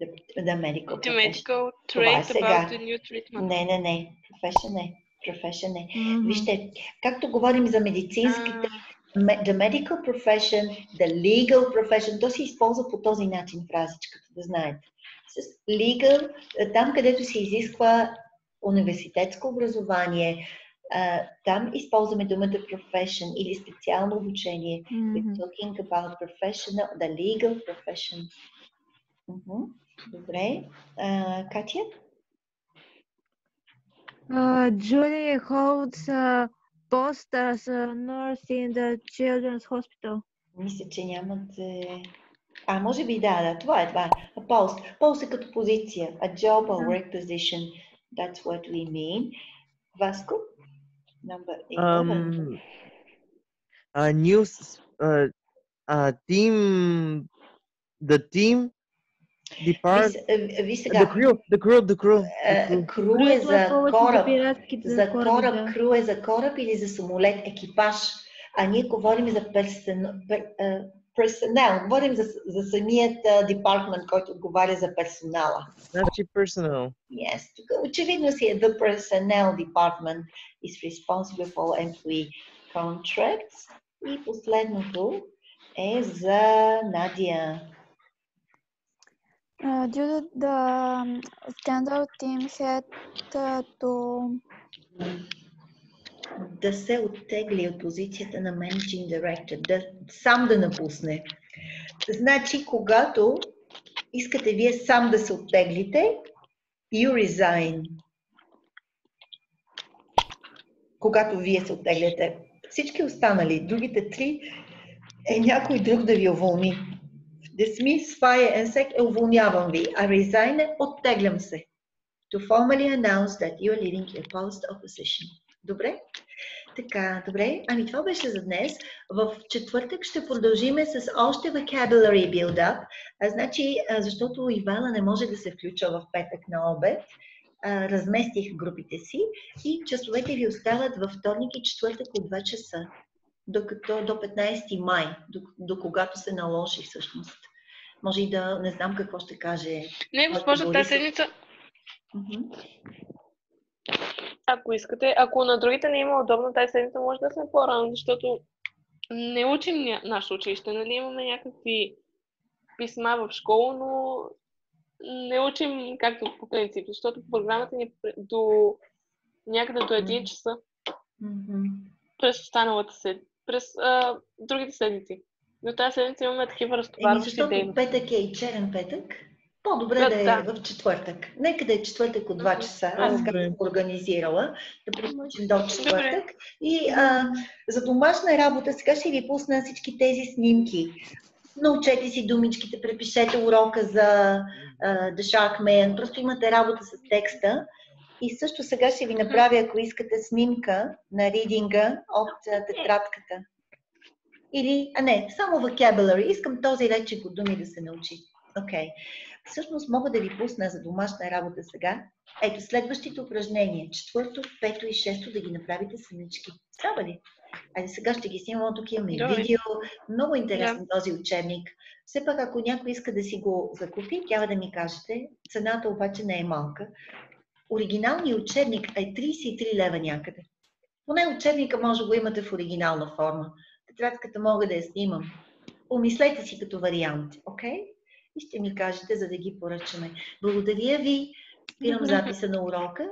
The, the medical The medical Това е about the new treatment. Не, не, не. Profession е. Profession е. Мгм. Вижте, както говорим за медицинските, me- the medical profession, the legal profession, то се използва по този начин фразичката, да знаете. С legal, е, там където се изисква университетско образование, а, там използваме думата profession или специално обучение. We're Мгм. talking about professional, the legal profession. Мгм. Добре. А, Катя? Uh, Julie holds a post as a nurse in the children's hospital. Мисля, че нямате... А, може би да, да, това е, това е. A post. Post е като позиция. A job or work position. That's what we mean. Васко? Number 11. um, uh, news uh, uh, team the team depart. The сега, crew, the crew, the crew. the crew. кру е за кораб. За кораб, кру е за кораб или за самолет, екипаж. А ние говорим за персонал, персонал. говорим за, за самият департмент, който отговаря за персонала. Значи personal. Yes, тук очевидно си е the personnel department is responsible for employee contracts. И последното е за Надя. Uh, due to the scandal, team had uh, to да се оттегли от позицията на Managing Director, да сам да напусне. Значи, когато искате вие сам да се оттеглите, you resign. Когато вие се оттегляте. Всички останали, другите три, е някой друг да ви уволни. Dismiss, fire and sack е уволнявам ви, а resign е оттеглям се. To formally announce that you are leaving your post or position. Добре? Така, добре. Ами това беше за днес. В четвъртък ще продължиме с още vocabulary build-up. А, значи, а, защото Ивана не може да се включва в петък на обед, а, разместих групите си и часовете ви остават във вторник и четвъртък от 2 часа. Докато до 15 май, до, до когато се наложи всъщност. Може и да не знам какво ще каже. Не, госпожо, тази седмица. Ако искате, ако на другите не има удобно тази седмица, може да сме по-рано, защото не учим ня- нашето училище, нали? Имаме някакви писма в школа, но не учим както по принцип, защото програмата ни е до някъде до един часа Мгм. през останалата сед... през а, другите седмици. До тази седмица имаме такива разтоварващи защото дейности. петък е и черен петък. По-добре Да, да е да. в четвъртък. Нека да е четвъртък от 2 часа. Аз съм организирала да приключим до четвъртък. И а, за домашна работа сега ще ви пусна всички тези снимки. Научете си думичките, препишете урока за а, The Shark Man. Просто имате работа с текста. И също сега ще ви направя, ако искате, снимка на ридинга от тетрадката. Или, а не, само vocabulary. Искам този речек от думи да се научи. Окей. Okay. Всъщност мога да ви пусна за домашна работа сега. Ето следващите упражнения. Четвърто, пето и шесто да ги направите самички. Става ли? Айде сега ще ги снимам. Тук имаме Добре. видео. Много интересен този учебник. Все пак, ако някой иска да си го закупи, трябва да ми кажете. Цената обаче не е малка. Оригиналният учебник е 33 лева някъде. Поне учебника може да го имате в оригинална форма. Тетрадката мога да я снимам. Помислете си като вариант, окей? И ще ми кажете, за да ги поръчаме. Благодаря ви. Спирам записа на урока.